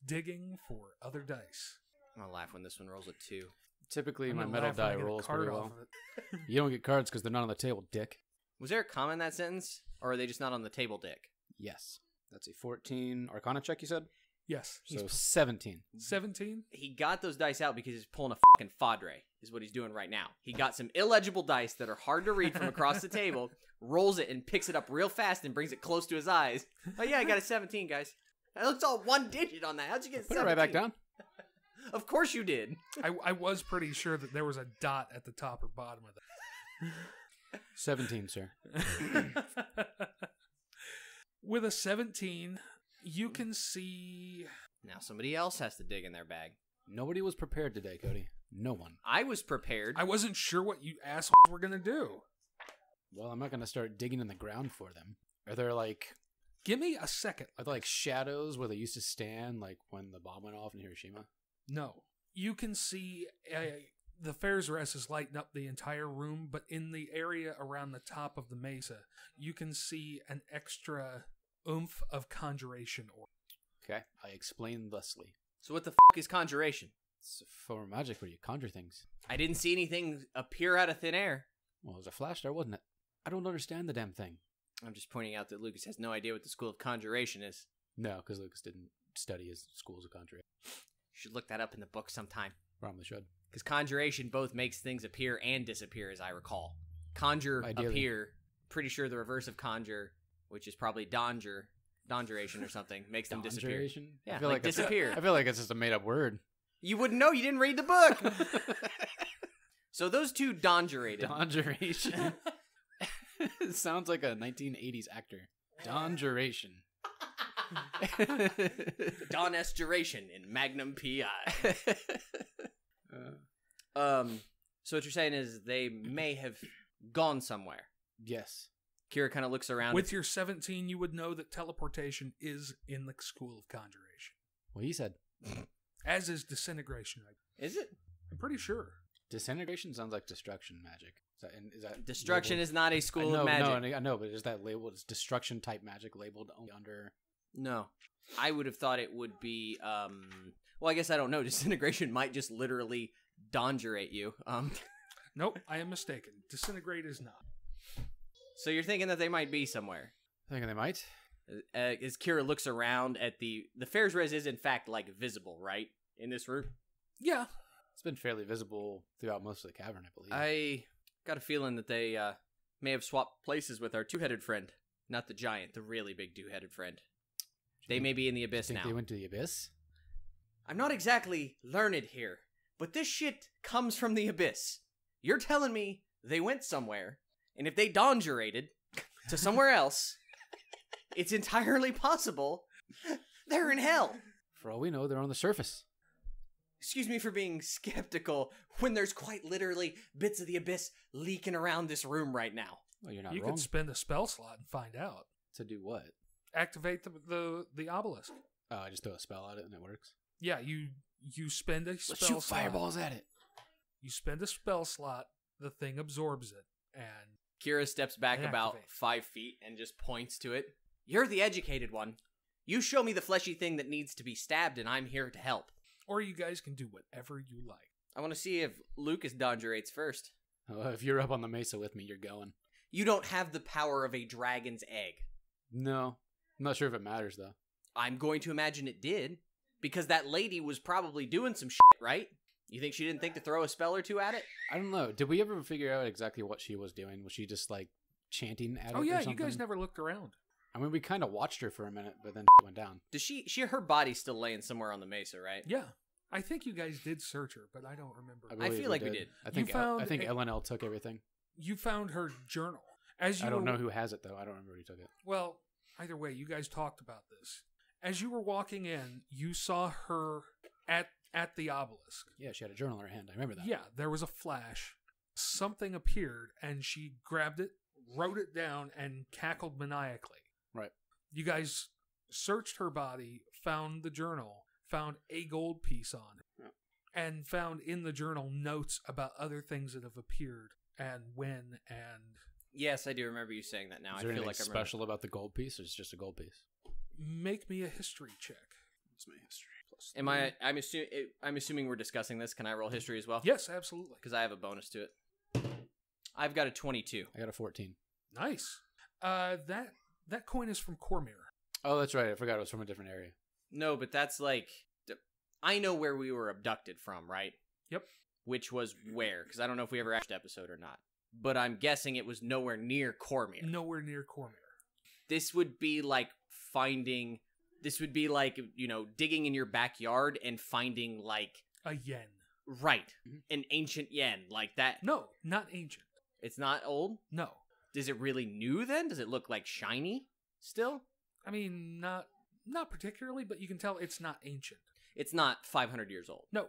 Digging for other dice. I'm gonna laugh when this one rolls a two. Typically, I'm my gonna metal laugh when I die get a rolls card pretty off well. of it. You don't get cards because they're not on the table, dick. Was there a comma in that sentence? Or are they just not on the table, Dick? Yes. That's a 14 Arcana check, you said? Yes. So He's 17. 17. he got those dice out because he's pulling a fucking fadre is what he's doing right now he got some illegible dice that are hard to read from across the table rolls it and picks it up real fast and brings it close to his eyes oh yeah i got a 17 guys that looks all one digit on that how'd you get Put it right back down. Of course you did I, I was pretty sure that there was a dot at the top or bottom of 17, sir. With a 17, you can see. now somebody else has to dig in their bag Nobody was prepared today, Cody. No one. I was prepared. I wasn't sure what you assholes were gonna do. Well, I'm not gonna start digging in the ground for them. Are there like Give me a second. are there like shadows where they used to stand, like when the bomb went off in Hiroshima? No. You can see uh, the faerzress is lighting up the entire room, but in the area around the top of the mesa, you can see an extra oomph of conjuration or Okay, I explain thusly. so what the f- is conjuration? It's a form of magic where you conjure things. I didn't see anything appear out of thin air. Well, it was a flash there, wasn't it? I don't understand the damn thing. I'm just pointing out that Lucas has no idea what the school of conjuration is. No, because Lucas didn't study his schools of conjuration. Should look that up in the book sometime. Probably should. Because conjuration both makes things appear and disappear, as I recall. Conjure, Ideally. appear. Pretty sure the reverse of conjure, which is probably donger, donjuration or something, makes them disappear. Yeah, I feel like it's- disappear. I feel like it's just a made up word. You wouldn't know. You didn't read the book. so those two donjurated. Donjuration. sounds like a 1980s actor. Donjuration. Don S. Duration in Magnum PI. Uh, Um, so what you're saying is they may have gone somewhere. yes. Kira kind of looks around. with your 17 you would know that teleportation is in the school of conjuration Well, he said as is disintegration is it i'm pretty sure disintegration sounds like destruction magic. Is that, and is that destruction labeled- is not a school I know, of magic? No, and I know, but is that labeled as destruction type magic labeled only under? No. I would have thought it would be um well I guess I don't know. Disintegration might just literally donjurate you. Um nope i am mistaken disintegrate is not so you're thinking that they might be somewhere. Thinking they might. Uh, as Kira looks around at the the faerzress is in fact like visible, right? In this room. yeah It's been fairly visible throughout most of the cavern, I believe. I got a feeling that they uh may have swapped places with our two-headed friend, not the giant, the really big two-headed friend. They may be in the abyss think now. they went to the abyss. I'm not exactly learned here, but this shit comes from the abyss. You're telling me they went somewhere, and if they donjurated to somewhere else, it's entirely possible they're in hell. For all we know, they're on the surface. Excuse me for being skeptical when there's quite literally bits of the abyss leaking around this room right now. Well, you're not you wrong. could spend a spell slot and find out to do what? Activate the the, the obelisk Oh, I just throw a spell at it and it works. yeah you you spend a spell Let's shoot slot. fireballs at it. you spend a spell slot the thing absorbs it and Kira steps back And about activate. five feet and just points to it. You're the educated one. You show me the fleshy thing that needs to be stabbed, and I'm here to help. or you guys can do whatever you like I want to see if Lucas donjurates first. Oh, if you're up on the mesa with me, you're going. You don't have the power of a dragon's egg. No, I'm not sure if it matters though. I'm going to imagine it did, because that lady was probably doing some shit, right? You think she didn't think to throw a spell or two at it? I don't know. Did we ever figure out exactly what she was doing? Was she just like chanting at oh, it? oh or yeah you guys never looked around I mean, we kind of watched her for a minute, but then went down. Does she? She her body's still laying somewhere on the mesa, right? yeah i think you guys did search her but i don't remember I believe feel like we did. I You think El- I found think a- Elanil took everything. you found her journal as you I don't were- know who has it though. I don't remember who took it. Well, either way, you guys talked about this. As you were walking in, you saw her at at the obelisk. Yeah, she had a journal in her hand. I remember that. Yeah, there was a flash. Something appeared and she grabbed it, wrote it down, and cackled maniacally. Right. You guys searched her body, found the journal, found a gold piece on it, Yeah. and found in the journal notes about other things that have appeared and when and Yes, I do remember you saying that now. Is I there feel anything like I remember. special about the gold piece, or is it just a gold piece? make me a history check. What's my history? Plus Am I? I'm assuming. I'm assuming we're discussing this. Can I roll history as well? Yes, absolutely. Because I have a bonus to it. I've got a 22. I got a 14. Nice. Uh, that that coin is from Cormyr. Oh, that's right. I forgot it was from a different area. No, but that's like. I know where we were abducted from, right? Yep. Which was where? Because I don't know if we ever actually episode or not. But I'm guessing it was nowhere near Cormyr. Nowhere near Cormyr. This would be like finding. This would be like you know digging in your backyard and finding like A yen. right Mhm. an ancient yen like that. No, not ancient. It's not old. No. Is it really new then? Does it look like shiny still? I mean, not not particularly, but you can tell it's not ancient. It's not 500 years old. No.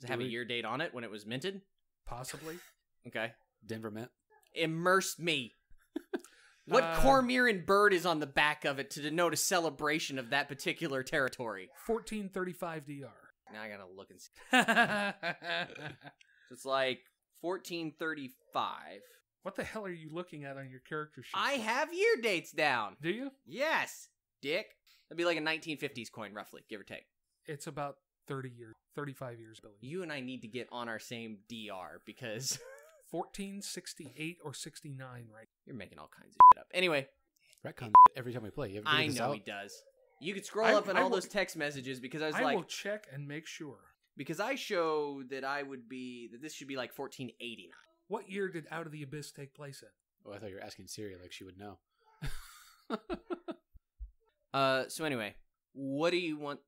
Does it have a year date on it when it was minted? Possibly. Okay. Denver Mint. Immerse me. What Uh, Cormyrean bird is on the back of it to denote a celebration of that particular territory? 1435 DR. Now I gotta look and see. So it's like 1435. what the hell are you looking at on your character sheet? I have year dates down. Do you? Yes, dick. That'd be like a 1950s coin, roughly, give or take. It's about 30 years, 35 years, Billy. You and I need to get on our same DR because 1468 or 69, right? you're making all kinds of shit up. Anyway, Retcon every time we play. You ever I figured this know out? he does. You could scroll I- up in I all will- those text messages because I was I like, will check and make sure. because I show that I would be that this should be like 1489. What year did Out of the Abyss take place in? Oh, I thought you were asking Siri like she would know. Uh, so anyway, what do you want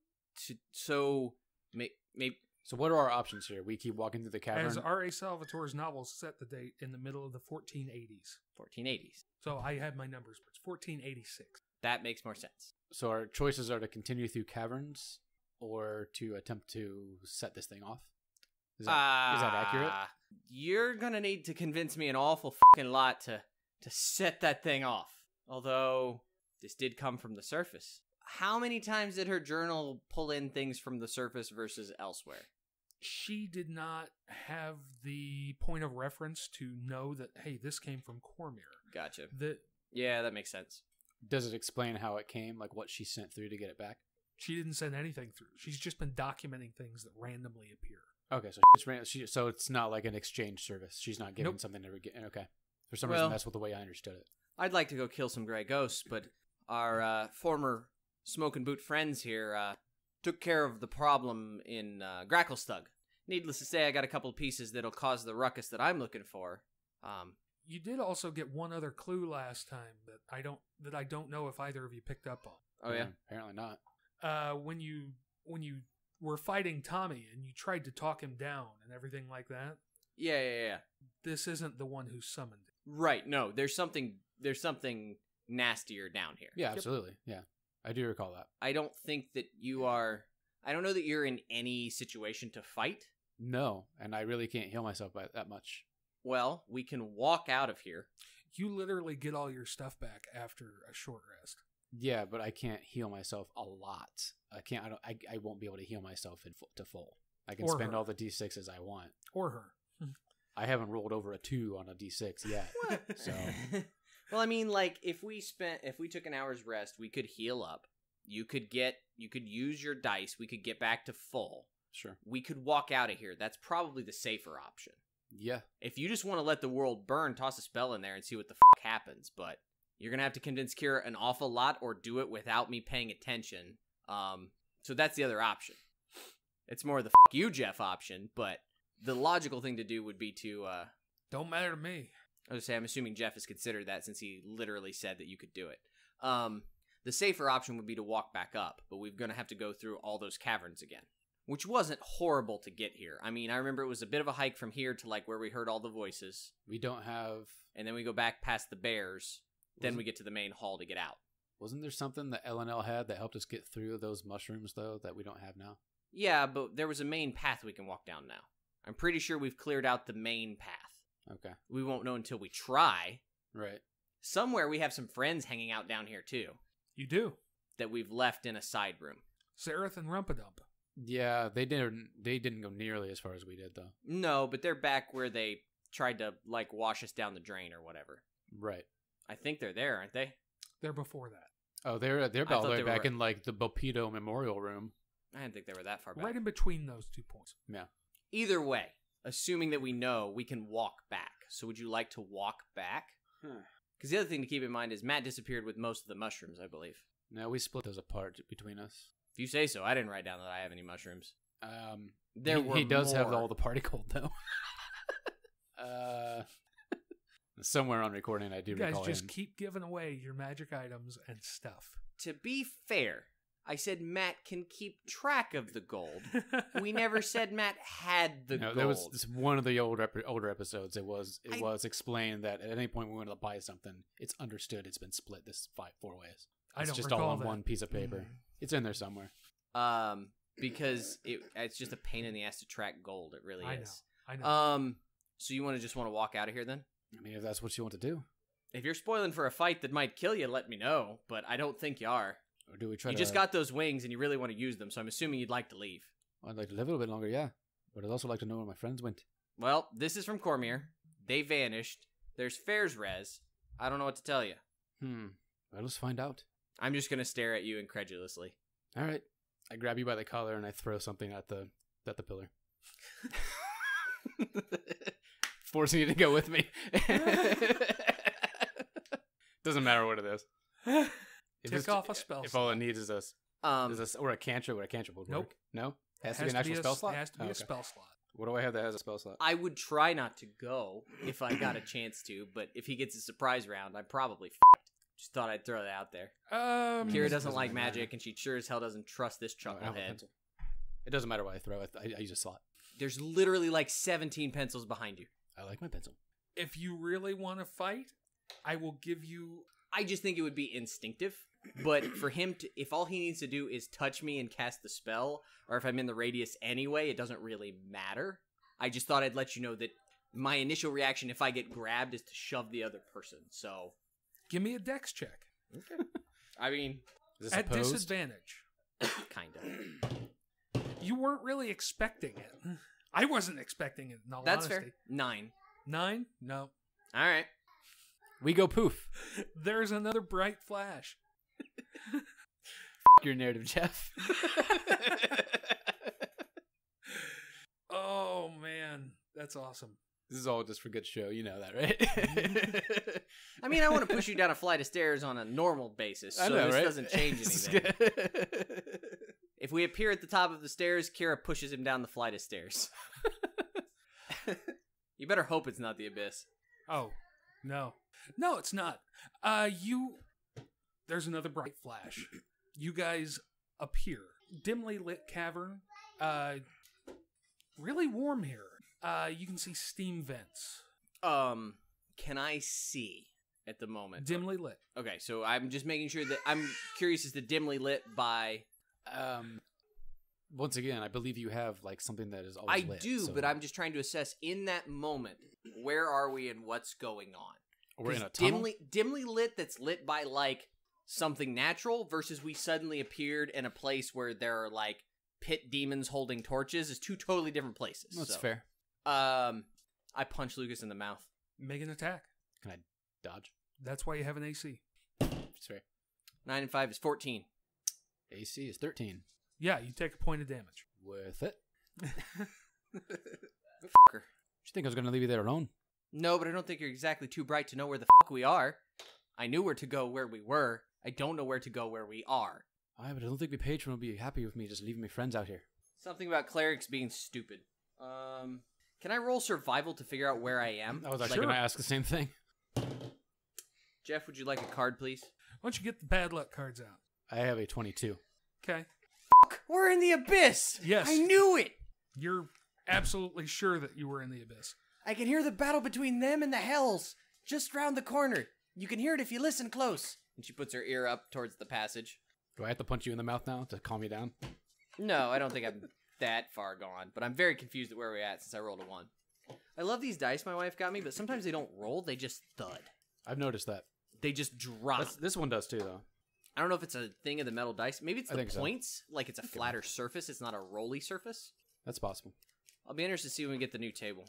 to? So, may, may, so what are our options here? We keep walking through the cavern. As R.A. Salvatore's novel set the date in the middle of the 1480s. 1480s. So I have my numbers, but it's 1486. That makes more sense. so our choices are to continue through caverns or to attempt to set this thing off. Is that, is that accurate? Ah, You're gonna need to convince me an awful fucking lot to to set that thing off. Although this did come from the surface. How many times did her journal pull in things from the surface versus elsewhere? She did not have the point of reference to know that, hey, this came from Cormyr. Gotcha. That Yeah, that makes sense. Does it explain how it came, like what she sent through to get it back? she didn't send anything through. She's just been documenting things that randomly appear. Okay, so it's ran- she, so it's not like an exchange service. She's not giving Nope. something to get. Okay, for some Well- reason that's what the way I understood it. I'd like to go kill some gray ghosts, but our uh, former smoke and boot friends here uh, took care of the problem in uh, Gracklstugh. Needless to say, I got a couple of pieces that'll cause the ruckus that I'm looking for. Um, You did also get one other clue last time that I don't that I don't know if either of you picked up on. oh yeah, apparently not. Uh, when you when you were fighting Tommy and you tried to talk him down and everything like that, yeah, yeah, yeah. this isn't the one who summoned it. Right. No, there's something. There's something nastier down here. Yeah, absolutely. Yeah, I do recall that. I don't think that you are. I don't know that you're in any situation to fight. No, and I really can't heal myself by that much. Well, we can walk out of here. You literally get all your stuff back after a short rest. Yeah, but I can't heal myself a lot. I can't. I don't. I, I won't be able to heal myself in full, to full. I can Or spend her. all the d6s I want. Or her. I haven't rolled over a two on a d6 yet. So well, I mean, like if we spent, if we took an hour's rest, we could heal up. You could get, you could use your dice. We could get back to full. sure. We could walk out of here. That's probably the safer option. Yeah. If you just want to let the world burn, toss a spell in there and see what the fuck happens. But you're gonna have to convince Kira an awful lot, or do it without me paying attention. Um, so that's the other option. It's more of the fuck you, Jeff option, but the logical thing to do would be to. uh Don't matter to me. I was say I'm assuming Jeff has considered that since he literally said that you could do it. Um, the safer option would be to walk back up, but we're gonna have to go through all those caverns again, which wasn't horrible to get here. I mean, I remember it was a bit of a hike from here to like where we heard all the voices, We don't have. and then we go back past the bears. Then we get to the main hall to get out. Wasn't there something that Elanil had that helped us get through those mushrooms though that we don't have now? Yeah, but there was a main path we can walk down now. I'm pretty sure we've cleared out the main path. Okay. We won't know until we try. Right. Somewhere we have some friends hanging out down here too You do. that we've left in a side room. Sarith and Rumpadump. Yeah, they didn't. They didn't go nearly as far as we did though. No, but they're back where they tried to like wash us down the drain or whatever. Right. I think they're there, aren't they? They're before that. Oh, they're they're I all thought the way they were back right. in like the Bopedo Memorial Room. I didn't think they were that far back. Right in between those two points. Yeah. Either way, assuming that we know, we can walk back. So would you like to walk back? Because the other thing to keep in mind is Matt disappeared with most of the mushrooms, I believe. No, we split those apart between us. If you say so, I didn't write down that I have any mushrooms. Um, There he, were he does have all the party gold though. uh, somewhere on recording, I do You guys recall just him. keep giving away your magic items and stuff. To be fair, I said Matt can keep track of the gold. we never said Matt had the no, gold. that was this one of the old ep- older episodes. It was it I- was explained that at any point we want to buy something, it's understood it's been split this five four ways. I It's don't just all on that. one piece of paper. Mm. It's in there somewhere. Um, because it it's just a pain in the ass to track gold. It really I know. is. I know. Um, so you want to just want to walk out of here then? I mean, if that's what you want to do, If you're spoiling for a fight that might kill you, let me know. But I don't think you are. Or do we try you to? just got those wings, and you really want to use them. So I'm assuming you'd like to leave. I'd like to live a little bit longer, yeah. But I'd also like to know where my friends went. Well, this is from Cormyr. They vanished. There's faerzress. I don't know what to tell you. Hmm. Well, let's find out. I'm just gonna stare at you incredulously. All right. I grab you by the collar and I throw something at the at the pillar, forcing you to go with me. Doesn't matter what it is. If Tick it's- off a spell If all it needs is this, um, is this or a cantrip, or a cantrip would Nope. work. No, has, to Has be an actual a, spell slot. Has to be Oh, a okay. spell slot. What do I have that has a spell slot? I would try not to go if I got a chance to, but if he gets a surprise round, I'm probably f***ed. Just thought I'd throw that out there. Um, Kira it doesn't doesn't like matter. magic, and she sure as hell doesn't trust this Oh, I don't have a chucklehead. pencil. It doesn't matter what I throw. I, I, I use a slot. There's literally like 17 pencils behind you. I like my pencil. if you really want to fight, I will give you. I just think it would be instinctive. But for him to, if all he needs to do is touch me and cast the spell, or if I'm in the radius anyway, it doesn't really matter. I just thought I'd let you know that my initial reaction if I get grabbed is to shove the other person. So, Give me a dex check Okay. I mean, Is this at opposed? disadvantage. kind of. You weren't really expecting it. I wasn't expecting it. In all That's honesty. fair. Nine. Nine? No. All right. We go poof. There's another bright flash. Your narrative, Jeff. Oh man, that's awesome. this is all just for good show. You know that, right? I mean, I want to push you down a flight of stairs on a normal basis, so know, this right? doesn't change anything. if we appear at the top of the stairs, Kira pushes him down the flight of stairs. you better hope it's not the abyss. Oh, no. No, it's not. Uh you there's another bright flash. You guys appear. Dimly lit cavern. Uh really warm here. Uh you can see steam vents. Um, can I see at the moment? Dimly lit. Okay, so I'm just making sure that I'm curious as to dimly lit by. um, once again, I believe you have like something that is I always lit. do, so- but I'm just trying to assess in that moment where are we and what's going on. We're in 'Cause a tunnel. dimly dimly lit that's lit by like something natural versus we suddenly appeared in a place where there are like pit demons holding torches is two totally different places. That's so, fair. Um, I punch Lucas in the mouth. Make an attack. Can I dodge? That's why you have an AC. It's fair. Nine and five is fourteen. AC is thirteen. Yeah, you take a point of damage. Worth it. Fucker. You think I was going to leave you there alone? No, but I don't think you're exactly too bright to know where the fuck we are. I knew where to go where we were. I don't know where to go where we are. Aye, but I don't think the patron will be happy with me just leaving my friends out here. Something about clerics being stupid. Um, can I roll survival to figure out where I am? I was actually Like- going to ask the same thing. Jeff, would you like a card, please? Why don't you get the bad luck cards out? I have a 22. Okay. Fuck, We're in the abyss. Yes. I knew it. You're absolutely sure that you were in the abyss. I can hear the battle between them and the hells just round the corner. You can hear it if you listen close. And she puts her ear up towards the passage. Do I have to punch you in the mouth now to calm you down? No, I don't think I'm that far gone, but I'm very confused at where we're at since I rolled a one. I love these dice my wife got me, but sometimes they don't roll, they just thud. I've noticed that. They just drop. That's, this one does too, though. I don't know if it's a thing of the metal dice. Maybe it's the think so. points, like it's a flatter surface, it's not a rolly surface. That's possible. I'll be interested to see when we get the new table.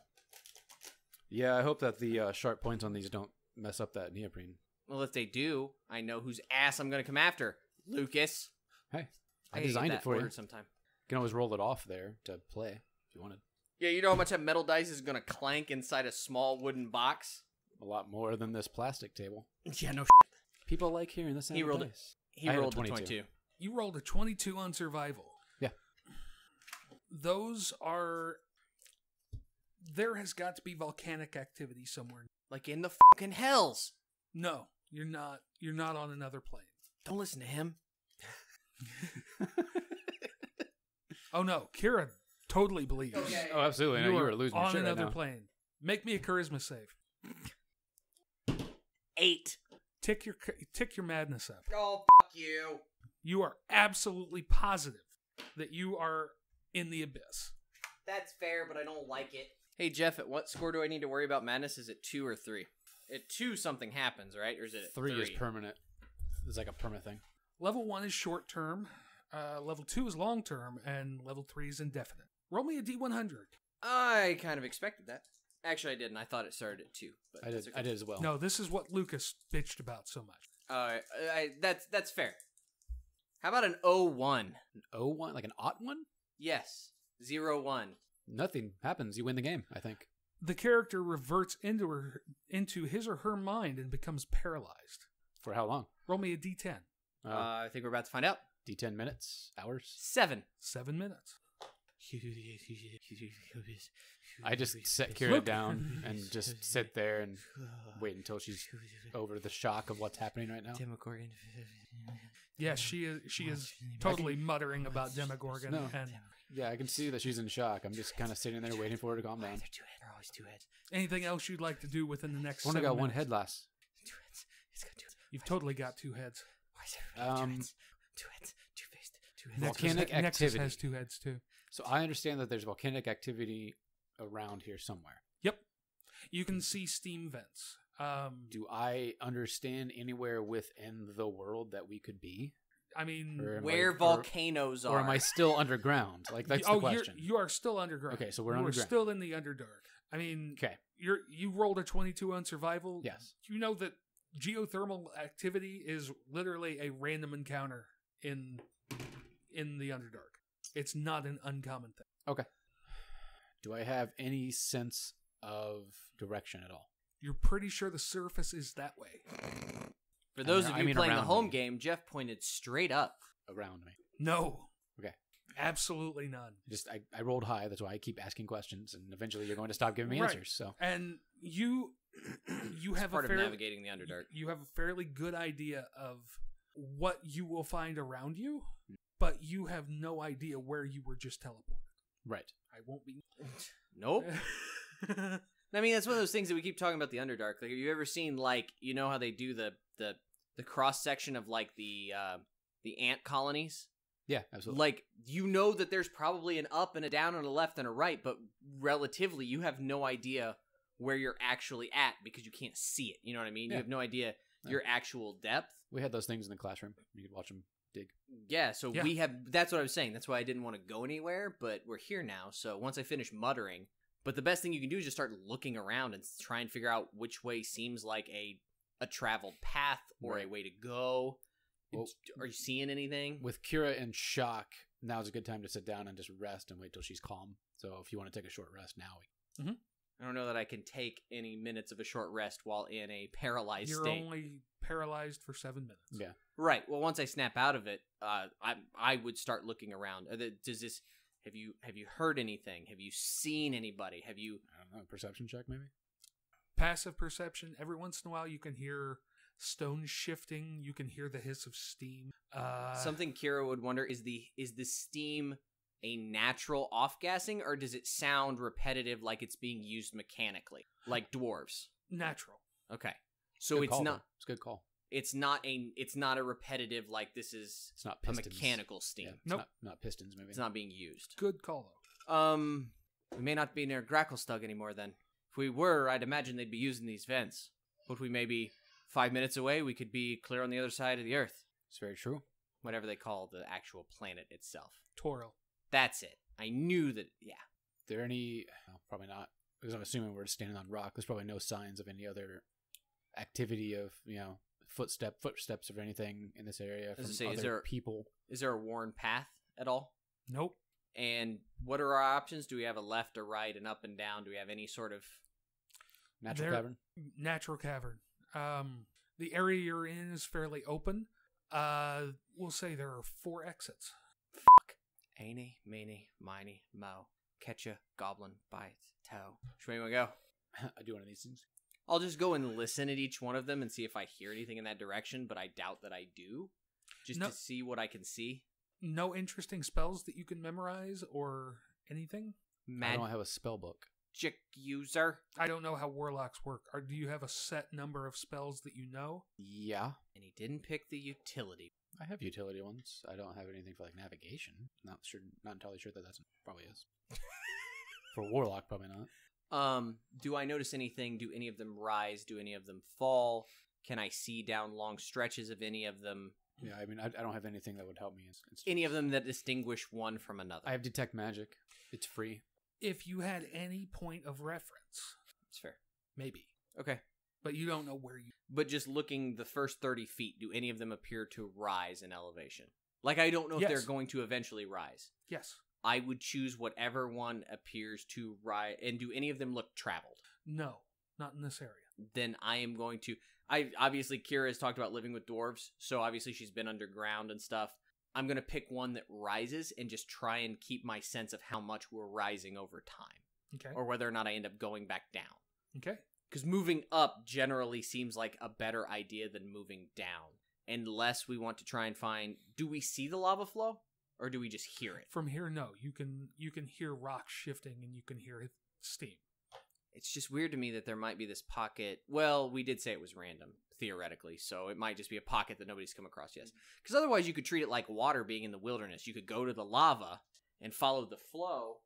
Yeah, I hope that the uh, sharp points on these don't mess up that neoprene. Well, if they do, I know whose ass I'm going to come after. Lucas. Hey, I, gotta designed it for you. ordered sometime. You can always roll it off there to play if you wanted. Yeah, you know how much that metal dice is going to clank inside a small wooden box? A lot more than this plastic table. Yeah, no. People like hearing the sound He rolled it. dice. He I had a rolled the 22. 22. You rolled a 22 on survival. Yeah. Those are. There has got to be volcanic activity somewhere. Like in the fucking hells. No, you're not. You're not on another plane. Don't listen to him. Oh no, Kira totally believes. Oh, oh absolutely. No, you are were losing your on shit right another now. plane. Make me a charisma save. Eight. Tick your tick your madness up. Oh, fuck you. You are absolutely positive that you are in the abyss. That's fair, but I don't like it. Hey Jeff, at what score do I need to worry about madness? Is it two or three? At two, something happens, right? Or is it Three, three, is permanent. It's like a permanent thing. Level one is short term, uh, level two is long term, and level three is indefinite. Roll me a d100. I kind of expected that. Actually, I didn't. I thought it started at two. But I did. okay. I did as well. No, this is what Lucas bitched about so much. Uh, I, that's that's fair. How about an O1? An O one, like an odd one. Yes, zero one. Nothing happens. You win the game. I think. The character reverts into her into his or her mind and becomes paralyzed. For how long? Roll me a d10. Uh, Uh, I think we're about to find out. D10 minutes, hours. Seven. Seven minutes. I just set Kira Look. down and just sit there and wait until she's over the shock of what's happening right now. Demogorgon. Yes, she is. She is totally muttering about Demogorgon, No. and Yeah, I can see that she's in shock. I'm just kind of sitting there waiting for her to calm down. They're two heads. They're always two heads. anything else you'd like to do within the next. I only seven got one minutes? head last. Two heads. It's got two. You've totally got two heads. Why is everybody Um, two heads? Two heads. Two faced. Two heads. Nexus, Volcanic Nexus activity. has two heads too. So I understand that there's volcanic activity around here somewhere. Yep, you can see steam vents. Um, Do I understand anywhere within the world that we could be? I mean, Or am Where I- or- volcanoes are. Or am I still underground? Like that's oh, the question. You're, you are still underground. Okay, so we're you underground. are still in the underdark. I mean, Okay. you're you rolled a 22 on survival. Yes. You know that geothermal activity is literally a random encounter in in the underdark. It's not an uncommon thing. Okay. Do I have any sense of direction at all? You're pretty sure the surface is that way. For those I of mean- I you mean playing the around home me. game, Jeff pointed straight up. Around me. No. Okay. Absolutely none. Just I, I rolled high, that's why I keep asking questions, and eventually you're going to stop giving me Right. answers. So And you you have Part a of fairly, navigating the Underdark. You have a fairly good idea of what you will find around you, but you have no idea where you were just teleported. Right. I won't be. Nope. I mean, that's one of those things that we keep talking about the Underdark. Like, have you ever seen like you know how they do the the the cross section of like the uh, the ant colonies? Yeah, absolutely. Like you know that there's probably an up and a down and a left and a right, but relatively you have no idea where you're actually at because you can't see it. You know what I mean? Yeah. You have no idea your actual depth. we had those things in the classroom. You could watch them dig. Yeah, so Yeah. we have. That's what I was saying. That's why I didn't want to go anywhere, but we're here now. So once I finish muttering, but the best thing you can do is just start looking around and try and figure out which way seems like a a traveled path or a way to go. Well- Are you seeing anything? With Kira in shock, now's a good time to sit down and just rest and wait till she's calm. So if you want to take a short rest now, we I don't know that I can take any minutes of a short rest while in a paralyzed You're state. only paralyzed for seven minutes. Yeah. Right. Well, once I snap out of it, uh, I I would start looking around. Does this? Have you have you heard anything? Have you seen anybody? Have you? I don't know, perception check maybe? Passive perception. Every once in a while, you can hear stone shifting. You can hear the hiss of steam. Uh, Something Kira would wonder is the is the steam a natural off gassing or does it sound repetitive like it's being used mechanically like dwarves? natural. Okay. So Good it's call, not though. It's a good call. it's not a it's not a repetitive like this is It's not a mechanical steam. Yeah, it's Nope. not, not pistons maybe. It's not being used. Good call though. Um we may not be near Gracklstugh anymore then. If we were, I'd imagine they'd be using these vents. But we may be five minutes away, we could be clear on the other side of the earth. It's very true. Whatever they call the actual planet itself. Toro. That's it. I knew that yeah. there any well, probably not because i'm assuming we're standing on rock there's probably no signs of any other activity of you know footstep footsteps of anything in this area from say, other is there- people Is there a worn path at all? Nope. And what are our options? Do we have a left or right, and up and down? Do we have any sort of? Natural There- cavern Natural cavern. Um, the area you're in is fairly open. Uh, we'll say there are four exits. Fuck. Eeny, meeny, miny, mo. Catch a goblin by its toe. Which way do we go? i do one of these things I'll just go and listen at each one of them and see if I hear anything in that direction, but I doubt that I do. Just No. to see what I can see. No interesting spells that you can memorize or anything. i don't have a spell book Magic user. I don't know how warlocks work. Or do you have a set number of spells that you know? yeah And he didn't pick the utility. I have utility ones. I don't have anything for like navigation. Not sure. Not entirely sure that that's probably is. for warlock, probably not. Um, do I notice anything? Do any of them rise? Do any of them fall? Can I see down long stretches of any of them? Yeah, I mean, I, I don't have anything that would help me. In, in Any of them that distinguish one from another? I have detect magic. It's free. If you had any point of reference, It's fair. maybe, Okay. but you don't know where you. But just looking the first 30 feet, do any of them appear to rise in elevation? Like, I don't know if they're going to eventually rise. Yes. I would choose whatever one appears to rise. And do any of them look traveled? No, not in this area. Then I am going to. I obviously Kira has talked about living with dwarves, so obviously she's been underground and stuff. I'm gonna pick one that rises and just try and keep my sense of how much we're rising over time, Okay. or whether or not I end up going back down. Okay. Because moving up generally seems like a better idea than moving down, unless we want to try and find. Do we see the lava flow, or do we just hear it? From here, no. You can you can hear rocks shifting and you can hear it steam. It's just weird to me that there might be this pocket. Well, we did say it was random, theoretically, so it might just be a pocket that nobody's come across yet. Because otherwise, you could treat it like water being in the wilderness. You could go to the lava and follow the flow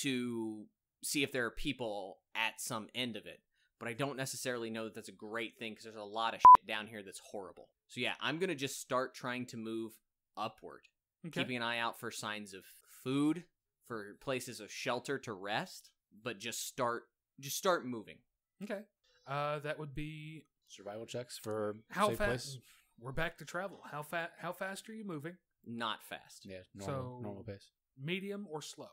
to see if there are people at some end of it. But I don't necessarily know that that's a great thing because there's a lot of shit down here that's horrible. So yeah, I'm gonna just start trying to move upward, Okay. keeping an eye out for signs of food, for places of shelter to rest, but just start just start moving. okay. Uh, that would be Survival checks for how safe fast. place. We're back to travel. How fast? How fast are you moving? Not fast. Yeah, normal, So- normal pace. Medium or slow?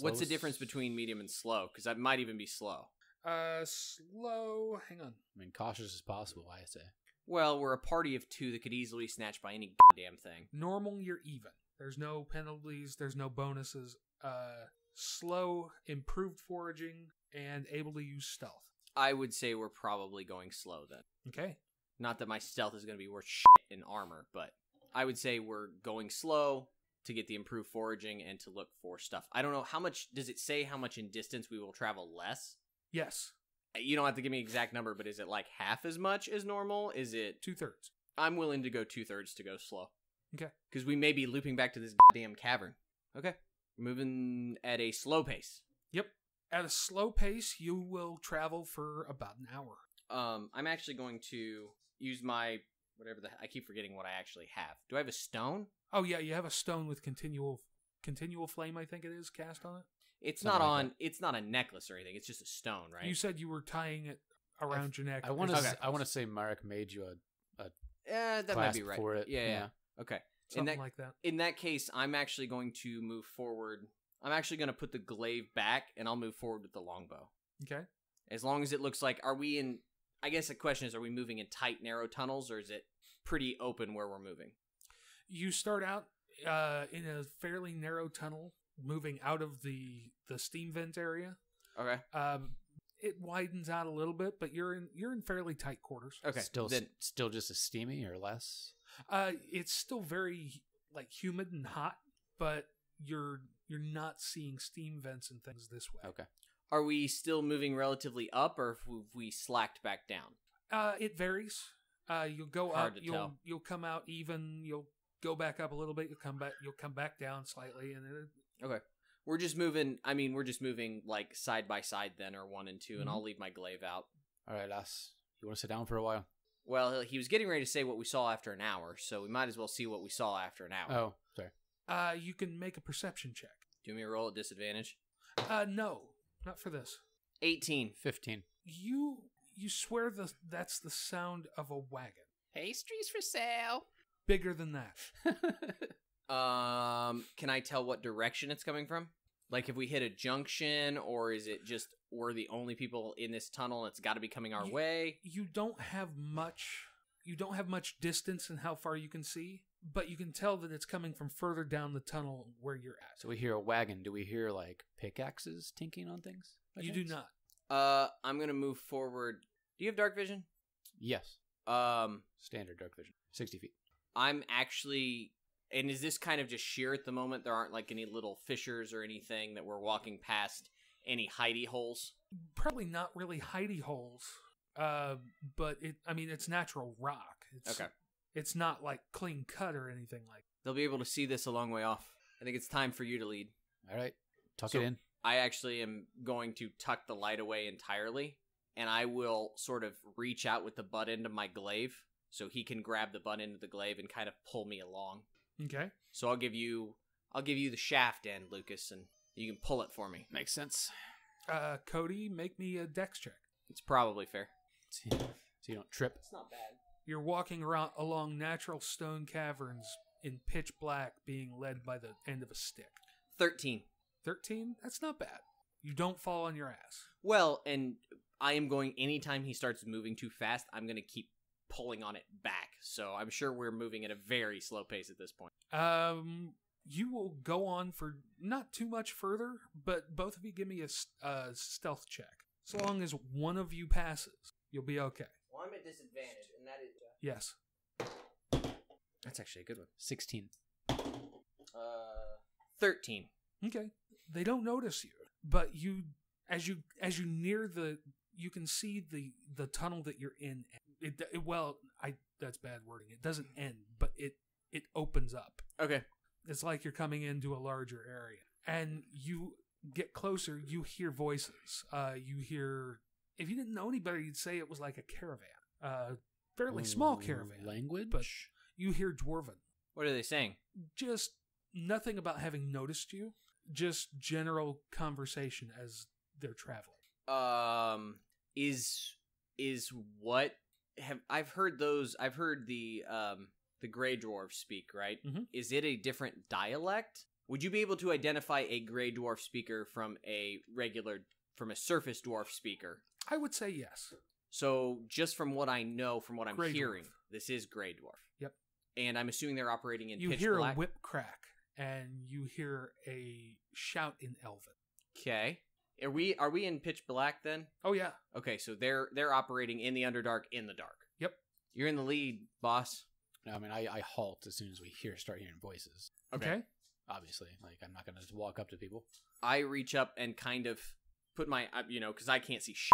What's the difference between medium and slow? Because that might even be slow. Uh, slow. Hang on. I mean, cautious as possible. I say. Well, we're a party of two that could easily snatch by any goddamn thing. Normal, you're even. There's no penalties. There's no bonuses. Uh, slow, improved foraging, and able to use stealth. I would say we're probably going slow then. Okay. Not that my stealth is going to be worth shit in armor, but I would say we're going slow to get the improved foraging and to look for stuff. I don't know how much does it say how much in distance we will travel less? Yes. You don't have to give me exact number, but is it like half as much as normal? Is it? Two thirds. I'm willing to go two thirds to go slow. Okay. Because we may be looping back to this damn cavern. Okay. Moving at a slow pace. Yep. At a slow pace, you will travel for about an hour. Um, I'm actually going to use my whatever the I keep forgetting what I actually have. Do I have a stone? Oh yeah, you have a stone with continual continual flame. I think it is cast on it. It's Something not like on. It's not a necklace or anything. It's just a stone, right? You said you were tying it around your neck. I want to. Okay. I want to say Morauk made you a Eh, that might be right. for it. Yeah, yeah. Yeah. Okay. In something that like that. in that case, I'm actually going to move forward. I'm actually going to put the glaive back, and I'll move forward with the longbow. Okay. As long as it looks like, are we in? I guess the question is, are we moving in tight, narrow tunnels, or is it pretty open where we're moving? You start out uh, in a fairly narrow tunnel, moving out of the the steam vent area. Okay. Um, it widens out a little bit, but you're in you're in fairly tight quarters. Okay. Still, Then still just as steamy or less. Uh, it's still very like humid and hot, but you're you're not seeing steam vents and things this way. Okay. Are we still moving relatively up, or have we slacked back down? Uh, it varies. Uh, you'll go Hard up. to You'll tell. you'll come out even. You'll go back up a little bit. You'll come back. You'll come back down slightly, and it, Okay. We're just moving. I mean, we're just moving like side by side then, or one and 2 and Mhm. I'll leave my glaive out. All right, lass. You want to sit down for a while? Well, he was getting ready to say what we saw after an hour, so we might as well see what we saw after an hour. Oh, sorry. uh, you can make a perception check. Do me a roll at disadvantage. Uh, no, not for this. 18. Fifteen. You you swear the that's the sound of a wagon. Pastries for sale. Bigger than that. Um, can I tell what direction it's coming from? Like if we hit a junction, or is it just we're the only people in this tunnel and it's got to be coming our You- way? You don't have much. You don't have much distance in how far you can see, but you can tell that it's coming from further down the tunnel where you're at. So we hear a wagon. Do we hear like pickaxes tinking on things? by you do not. Uh, I'm gonna move forward. Do you have dark vision? Yes. Um, Standard dark vision. Sixty feet. I'm actually. And is this kind of just sheer at the moment? There aren't like any little fissures or anything that we're walking past. Any hidey holes? Probably not really hidey holes. Uh, but it. I mean, it's natural rock. It's, Okay. It's not like clean cut or anything like. They'll be able to see this a long way off. I think it's time for you to lead. All right, tuck So- it in. I actually am going to tuck the light away entirely, and I will sort of reach out with the butt end of my glaive so he can grab the butt end of the glaive and kind of pull me along. Okay. So I'll give you I'll give you the shaft end, Lucas, and you can pull it for me. Makes sense. Uh, Cody, make me a dex check. It's probably fair. See, so you don't trip. It's not bad. You're walking around along natural stone caverns in pitch black, being led by the end of a stick. Thirteen. 13? That's not bad. You don't fall on your ass. Well, and I am going anytime he starts moving too fast, I'm gonna keep pulling on it back. So I'm sure we're moving at a very slow pace at this point. Um, you will go on for not too much further, but both of you give me a, uh, stealth check. So long as one of you passes, you'll be okay. Well, I'm at disadvantage, and that is Yes. that's actually a good one. Sixteen. Uh, thirteen. Okay. They don't notice you, but you as you as you near the you can see the the tunnel that you're in. It, it well, I that's bad wording. It doesn't end, but it it opens up. Okay. It's like you're coming into a larger area, and you get closer. You hear voices. Uh, you hear. If you didn't know anybody, you'd say it was like a caravan, uh, fairly small caravan. Language. but you hear dwarven. What are they saying? Just nothing about having noticed you. Just general conversation as they're traveling. um is is what have I've heard those I've heard the um the gray dwarf speak, right? Mhm. Is it a different dialect? Would you be able to identify a gray dwarf speaker from a regular from a surface dwarf speaker? I would say yes. So just from what I know from what I'm Grey hearing, dwarf. this is gray dwarf. Yep. And I'm assuming they're operating in you pitch hear black. a whip crack, and you hear a shout in Elven. Okay. Are we are we in pitch black then? Oh yeah, Okay, so they're they're operating in the underdark in the dark. Yep. You're in the lead, boss. No, I mean, I, I halt as soon as we hear start hearing voices. okay. Obviously, like I'm not gonna just walk up to people. I reach up and kind of put my, uh, you know, because I can't see shit.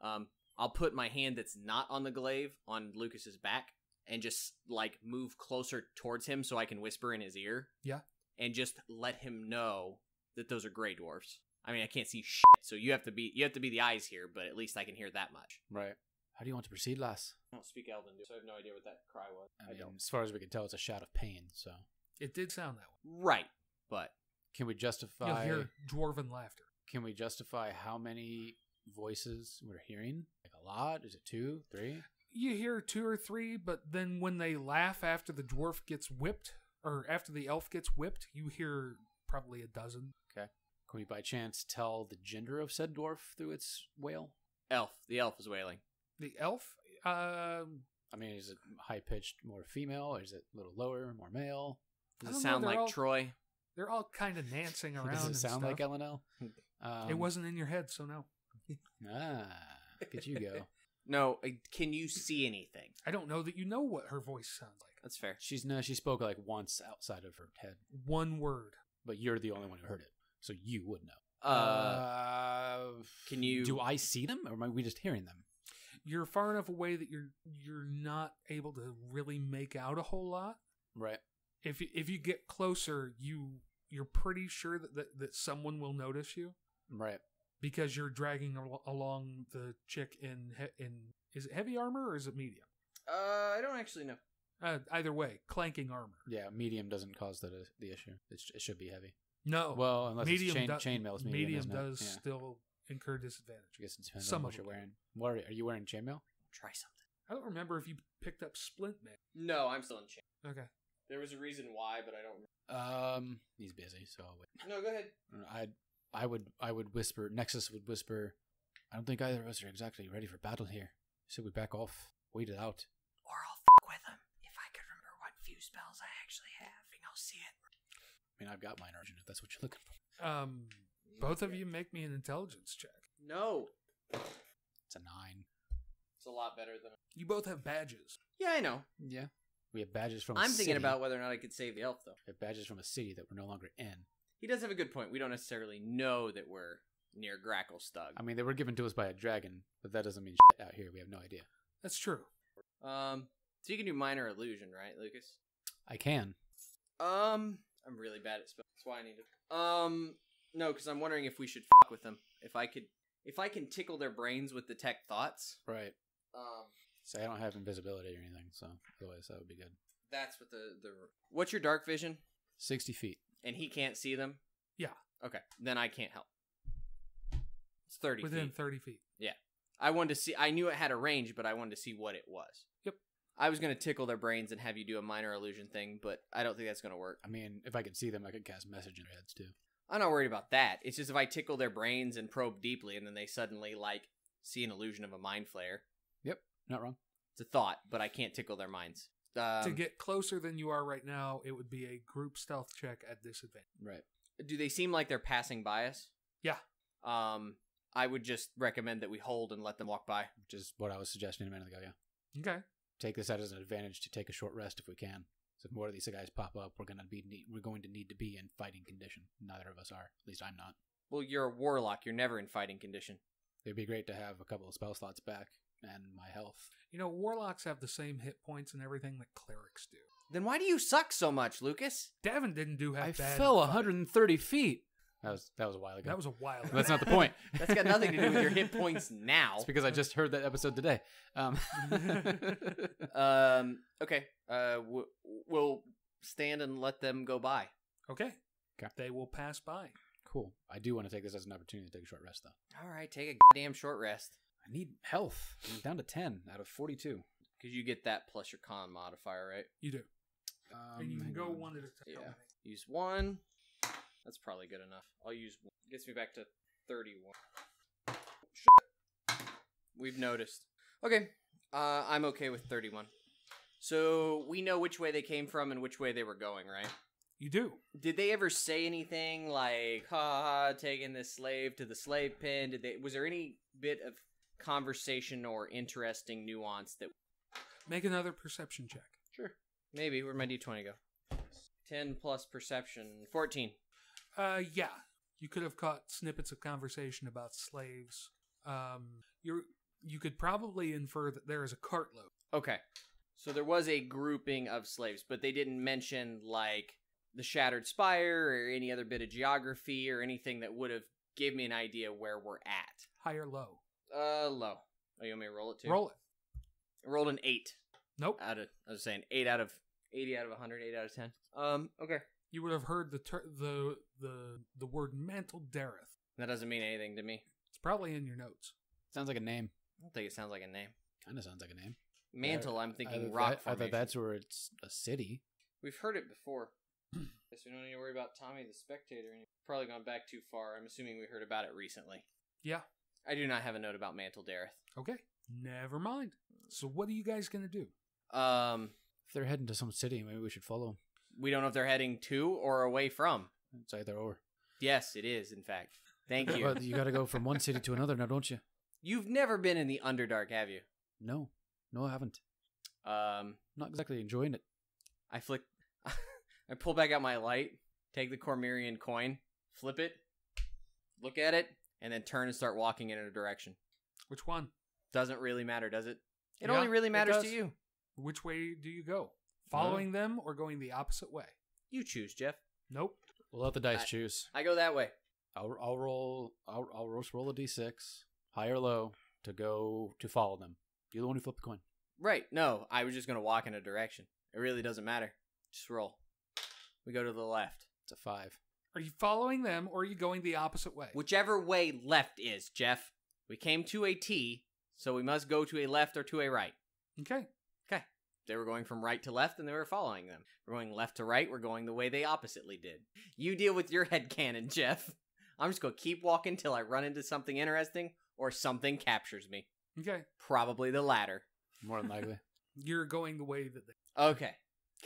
Um, I'll put my hand that's not on the glaive on Lucas's back and just like move closer towards him so I can whisper in his ear. Yeah. And just let him know that those are gray dwarfs. I mean, I can't see shit, so you have to be you have to be the eyes here, but at least I can hear that much. Right. How do you want to proceed, lass? I don't speak Elven, so I have no idea what that cry was. I mean, as far as we can tell, it's a shout of pain. So, It did sound that way. Right, but can we You'll justify? hear dwarven laughter. Can we justify how many voices we're hearing? Like a lot? Is it two, three? You hear two or three, but then when they laugh after the dwarf gets whipped, or after the elf gets whipped, you hear probably a dozen. Okay. Can we by chance tell the gender of said dwarf through its wail? elf. The elf is wailing. The elf, um, I mean, is it high pitched, more female, or is it a little lower, more male? Does it don't know, sound like all- Troy? they're all kind of dancing around. Does it and sound like stuff. Elanil? Um, it wasn't in your head, so no. Ah, look at you go. No. uh, Can you see anything? I don't know that you know what her voice sounds like. That's fair. She's no, she spoke like once outside of her head, One word. but you're the only one who heard it, so you would know. Uh, Uh, can you- Do I see them, or am I? we just hearing them? You're far enough away that you're you're not able to really make out a whole lot. Right. If you, if you get closer, you you're pretty sure that, that that someone will notice you Right. Because you're dragging al- along the chick in he- in is it heavy armor or is it medium? uh, I don't actually know. Uh, either way, clanking armor. Yeah. Medium doesn't cause the the issue. It, sh- it should be heavy. No, Well, unless medium it's chain, do- chainmail, it's medium. medium isn't it? does Yeah. still incur disadvantage. I guess it depends some on what you're wearing. What are, are you wearing? Chainmail? Try something. I don't remember if you picked up splint mail. No, I'm still in chain. Okay. There was a reason why, but I don't remember. Um, he's busy, so I'll wait. No, go ahead. I I would I would whisper. Nexus would whisper. I don't think either of us are exactly ready for battle here. So we back off, wait it out. Or I'll fuck with him if I could remember what few spells I actually have, and I'll see it. I mean, I've got mine urgent if that's what you're looking for. Um, both of you make me an intelligence check. No, It's a nine. it's a lot better than. You both have badges. Yeah, I know. Yeah. We have badges from. i I'm thinking about whether or not I could save the elf, though. We have badges from a city that we're no longer in. He does have a good point. We don't necessarily know that we're near Gracklstugh. I mean, they were given to us by a dragon, but that doesn't mean shit out here. We have no idea. That's true. Um, So you can do minor illusion, right, Lucas? I can. Um, I'm really bad at spells. That's why I need to. Um, no, because I'm wondering if we should fuck with them. If I could, if I can tickle their brains with detect thoughts. Right. Um, Say I don't have invisibility or anything, so otherwise that would be good. that's what the the. What's your dark vision? Sixty feet. And he can't see them. Yeah. Okay, then I can't help. It's thirty Within feet. 30 feet. Yeah. I wanted to see. I knew it had a range, but I wanted to see what it was. Yep. I was gonna tickle their brains and have you do a minor illusion thing, but I don't think that's gonna work. I mean, if I could see them, I could cast message in their heads too. I'm not worried about that. It's just if I tickle their brains and probe deeply, and then they suddenly like see an illusion of a mind flayer. Yep, not wrong. It's a thought, but I can't tickle their minds. Um, to get closer than you are right now, it would be a group stealth check at disadvantage. Right. do they seem like they're passing by us? Yeah. Um, I would just recommend that we hold and let them walk by. Which is what I was suggesting a minute ago. Yeah. Okay. Take this out as an advantage to take a short rest if we can. So if more of these guys pop up, we're gonna be need, we're going to need to be in fighting condition. Neither of us are. At least I'm not. Well, you're a warlock. You're never in fighting condition. It'd be great to have a couple of spell slots back and my health. You know, warlocks have the same hit points and everything that clerics do. Then why do you suck so much, Lucas? Davin didn't do half I bad. fell in fight. 130 feet. That was that was a while ago. That was a while. But that's not the point. That's got nothing to do with your hit points now. It's because I just heard that episode today. Um, Um. Okay. Uh. W- we'll stand and let them go by. okay. Okay. They will pass by. cool. I do want to take this as an opportunity to take a short rest, though. All right. Take a damn short rest I need health. I'm down to 10 out of 42. because you get that plus your con modifier, right? You do. Um, and you can go on. one at a time. Yeah. Use one. That's probably good enough. I'll use one. Gets me back to 31. We've noticed. Okay. Uh, I'm okay with 31. So we know which way they came from and which way they were going, right? You do. Did they ever say anything like, ha ha, taking this slave to the slave pen? Did they, was there any bit of conversation or interesting nuance that, Make another perception check. sure, maybe, where'd my d20 go? 10 plus perception, 14. Uh, yeah. You could have caught snippets of conversation about slaves. Um, you're you could probably infer that there is a cartload. Okay. So there was a grouping of slaves, but they didn't mention like the Shattered Spire or any other bit of geography or anything that would have gave me an idea where we're at. High or low? Uh, low. Oh, you want me to roll it too? Roll it. I rolled an eight Nope. out of. I was saying eight out of eighty out of 100, 8 out of ten. Um. Okay. You would have heard the ter- the the the word mantle Dareth. That doesn't mean anything to me. It's probably in your notes. Sounds like a name. I don't think it sounds like a name. Kind of sounds like a name. Mantle. I'm thinking Either rock that, either formation. that's where it's a city. We've heard it before. Guess we don't need to worry about Tommy the Spectator. Probably gone back too far. I'm assuming we heard about it recently. Yeah. I do not have a note about Mantol-Derith. Okay. Never mind. So what are you guys gonna do? Um, If they're heading to some city, maybe we should follow them. we don't know if they're heading to or away from. It's either or. Yes, it is. In fact, thank you. But you got to go from one city to another now, don't you? You've never been in the Underdark, have you? No. No, I haven't. Um, Not exactly enjoying it. I flick. I pull back out my light, take the Cormyrian coin, flip it, look at it, and then turn and start walking in a direction. Which one? Doesn't really matter, does it? It Yeah, only really matters to you. Which way do you go? Following them or going the opposite way? You choose, Jeff. Nope. We'll let the dice I- choose. I go that way. I'll, I'll roll. I'll, I'll roll, roll a d6, high or low, to go to follow them. You're the one who flipped the coin. Right. No, I was just going to walk in a direction. It really doesn't matter. Just roll. We go to the left. It's a five. Are you following them or are you going the opposite way? Whichever way left is, Jeff. We came to a T, so we must go to a left or to a right. Okay. Okay. They were going from right to left and they were following them. We're going left to right, we're going the way they oppositely did. You deal with your head cannon, Jeff. I'm just going to keep walking till I run into something interesting or something captures me. Okay. Probably the latter. More than likely. You're going the way that they, Okay.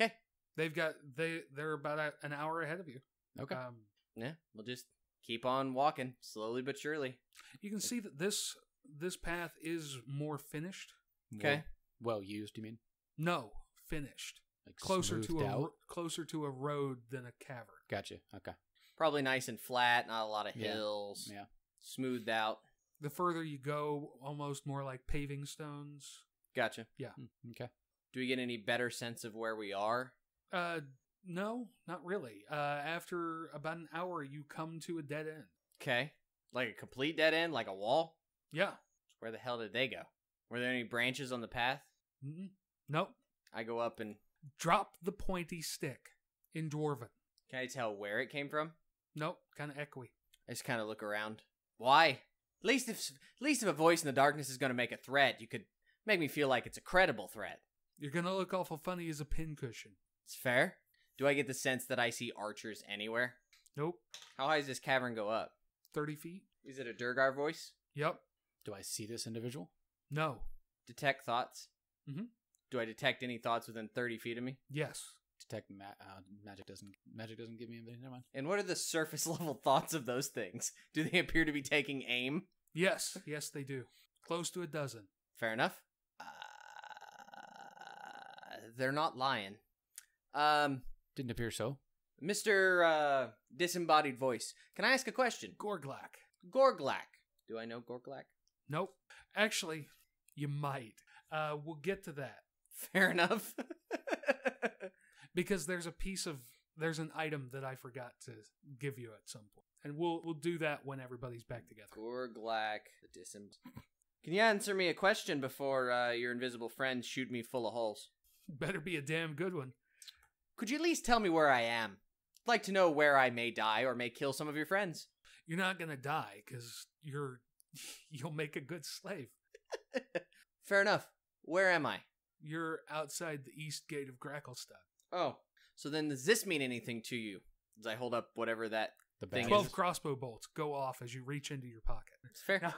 Okay. they've got. They they're about a, an hour ahead of you. Okay. Um, Yeah, we'll just keep on walking slowly but surely. you can see that this this path is more finished. Okay. Well, well used, you mean? No, finished. Like Closer to smoothed a out? closer to a road than a cavern. Gotcha. Okay. Probably nice and flat, not a lot of hills. Yeah. Smoothed out. The further you go, almost more like paving stones. Gotcha. Hmm, Okay. Do we get any better sense of where we are? Uh, no, not really. Uh, after about an hour, you come to a dead end. Okay. Like a complete dead end, like a wall? Yeah. Where the hell did they go? Were there any branches on the path? Mm-mm. Nope. I go up and Drop the pointy stick in Dwarven. can I tell where it came from? Nope. Kind of echoey. I just kind of look around. Why? At least if at least if a voice in the darkness is going to make a threat, you could make me feel like it's a credible threat. You're gonna look awful funny as a pincushion. It's fair. Do I get the sense that I see archers anywhere? Nope. How high does this cavern go up? 30 feet? Is it a Duergar voice? Yep. Do I see this individual? No. Detect thoughts? Mhm. Do I detect any thoughts within 30 feet of me? Yes. Detect ma- uh, magic doesn't magic doesn't give me anything. Never mind. And what are the surface level thoughts of those things? Do they appear to be taking aim? Yes. Yes, they do. Close to a dozen. Fair enough. Uh, they're not lying. Um, Didn't appear so. Mr. Uh, disembodied voice, can I ask a question? Gorglak. Gorglak. Do I know Gorglak? Nope. Actually, you might. Uh, we'll get to that Fair enough. because there's a piece of there's an item that I forgot to give you at some point, and we'll we'll do that when everybody's back together. Gorglak, the disem. Can you answer me a question before uh, your invisible friends shoot me full of holes? Better be a damn good one. Could you at least tell me where I am? I'd like to know where I may die or may kill some of your friends. You're not gonna die because you're you'll make a good slave. Fair enough. Where am I? You're outside the east gate of Gracklstugh. Oh, so then does this mean anything to you? As I hold up whatever that The Thing. Twelve is- crossbow bolts go off as you reach into your pocket. It's fair. enough.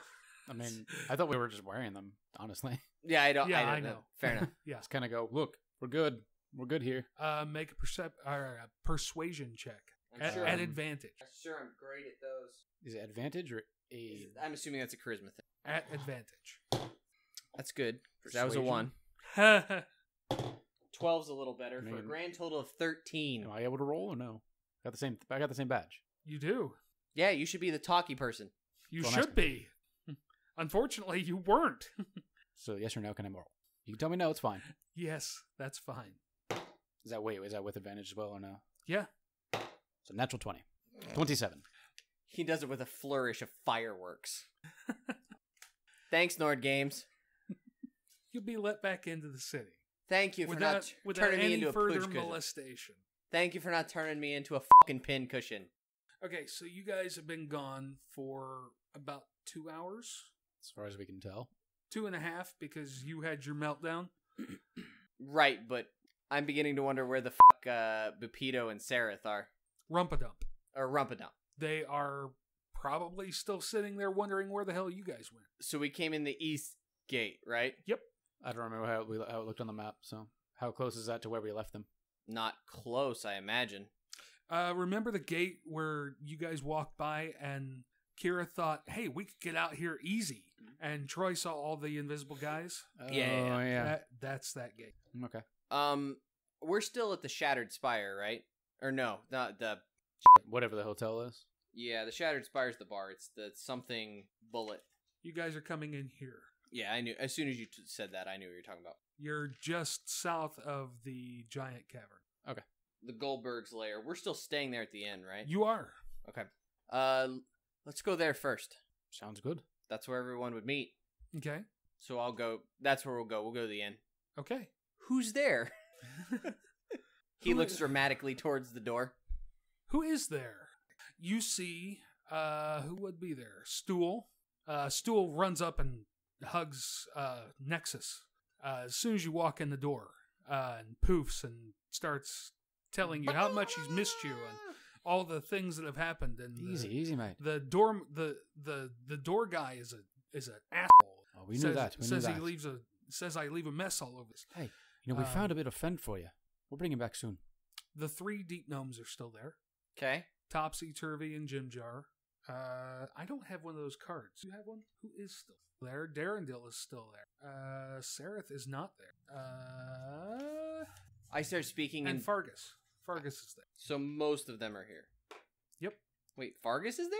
I mean, I thought we were just wearing them. Honestly, Yeah, I don't. Yeah, I, don't I know. know. Fair enough. Yeah. just kind of go. Look, we're good. We're good here. Uh, make a percep- or a persuasion check I'm at, sure at I'm- advantage. Sure, I'm great at those. Is it advantage or I'm assuming that's a charisma thing. At advantage. That's good. 'cause That was a Persuasion? one. That's 12's a little better I for a mean- grand total of 13. Am I able to roll or no? Got the same. I got the same badge. You do. Yeah, you should be the talky person. You Don't should ask me. be. Unfortunately, you weren't. So yes or no? Can I roll? You can tell me no. It's fine. yes, that's fine. Is that wait? Is that with advantage as well or no? Yeah. So natural twenty. Twenty-seven. He does it with a flourish of fireworks. Thanks, Nord Games. You'll be let back into the city Thank you for without, not without turning me any into a further molestation. Thank you for not turning me into a fucking pin cushion. Okay, so you guys have been gone for about two hours, As far as we can tell. two and a half, because you had your meltdown. Right, but I'm beginning to wonder where the fuck uh, Buppido and Sarith are. Rumpadump. Or Rumpadump. They are probably still sitting there wondering where the hell you guys went. So we came in the east gate, right? Yep. I don't remember how, we, how it looked on the map. So how close is that to where we left them? Not close, I imagine. Uh, remember the gate where you guys walked by and Kira thought, hey, we could get out here easy. And Troy saw all the invisible guys. Oh Yeah, yeah. That, that's that gate. Okay. Um, we're still at the Shattered Spire, right? Or no, not the. Whatever the hotel is. Yeah, the Shattered Spire's the bar. It's the something bullet. You guys are coming in here. Yeah, I knew. As soon as you t- said that, I knew what you were talking about. You're just south of the giant cavern. Okay. Themberchaud's lair. We're still staying there at the end, right? You are. Okay. Uh, let's go there first. Sounds good. That's where everyone would meet. Okay. So I'll go. That's where we'll go. We'll go to the end. Okay. Who's there? he Who looks is- dramatically towards the door. Who is there? You see, uh, who would be there? Stool. Uh, Stool runs up and hugs uh, Nexus uh, as soon as you walk in the door uh, and poofs and starts telling you how much he's missed you and all the things that have happened. And the- Easy, easy, mate. The door, the the the door guy is a is an asshole. Oh, we knew says, that. We knew says that. he leaves a says I leave a mess all over this. Hey, you know we Um, found a bit of friend for you. We'll bring him back soon. The three deep gnomes are still there. Okay. Topsy Turvy and Jimjar. Uh, I don't have one of those cards. You have one? Who is still there? Derendil is still there. Uh, Sarith is not there. Uh, I start speaking, and and Fargus. Fargus is there. so most of them are here. Yep. Wait, Fargus is there?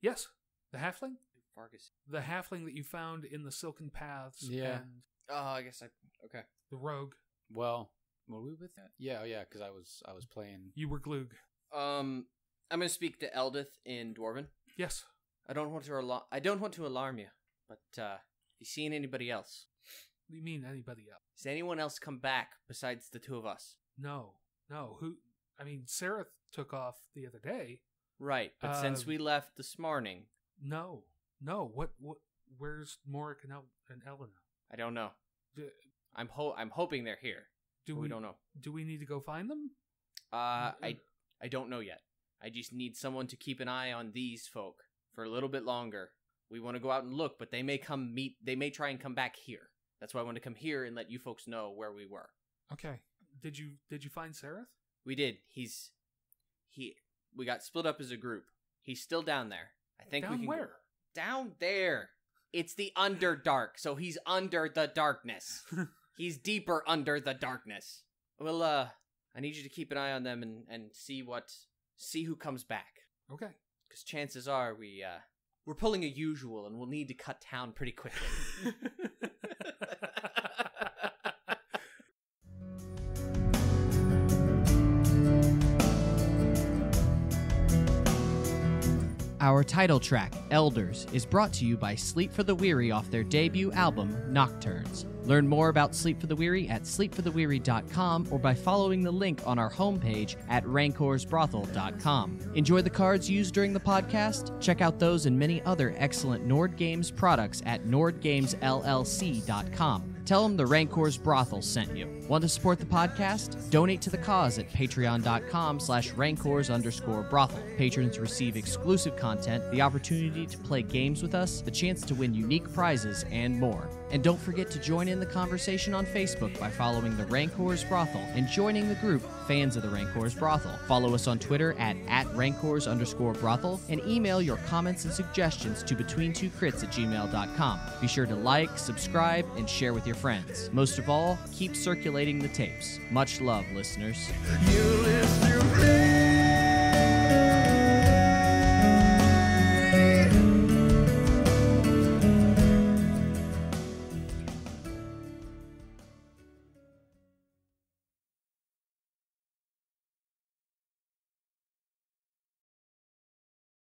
Yes, the halfling. Fargus. The halfling that you found in the Silken Paths. Yeah. And Oh, I guess I. Okay. the rogue. Well, were we with that? Yeah, yeah, because I was I was playing. You were Glug. Um, I'm gonna speak to Eldeth in Dwarven. Yes. I don't want to alarm. I don't want to alarm you, but uh, you seen anybody else? What do you mean anybody else? Has anyone else come back besides the two of us? No. No. Who? I mean, Sarith took off the other day. Right, but since Um, we left this morning, No. No. What? What? Where's Morauk and, El- and Elena? I don't know. I'm ho- I'm hoping they're here. do we, we don't know. Do we need to go find them? Uh, I I don't know yet. I just need someone to keep an eye on these folk for a little bit longer. We want to go out and look, but they may come meet. They may try and come back here. That's why I want to come here and let you folks know where we were. Okay. Did you Did you find Sarith? We did. He's he. We got split up as a group. He's still down there. I think we can where? down there. It's the underdark, so he's under the darkness. he's deeper under the darkness. Well, uh, I need you to keep an eye on them and and see what see who comes back. Okay. Because chances are we uh we're pulling a usual and we'll need to cut town pretty quickly. Our title track, Elders, is brought to you by Sleep for the Weary off their debut album, Nocturnes. Learn more about Sleep for the Weary at sleepfortheweary.com or by following the link on our homepage at rancorsbrothel.com. Enjoy the cards used during the podcast? Check out those and many other excellent Nord Games products at nordgamesllc.com. Tell them the Rancor's Brothel sent you. Want to support the podcast? Donate to the cause at patreon.com slash rancors underscore brothel. Patrons receive exclusive content, the opportunity to play games with us, the chance to win unique prizes, and more. And don't forget to join in the conversation on Facebook by following the Rancors Brothel and joining the group Fans of the Rancors Brothel. Follow us on Twitter at, at Rancors underscore brothel and email your comments and suggestions to between2crits at gmail.com. Be sure to like, subscribe, and share with your friends. Most of all, keep circulating the tapes. Much love, listeners.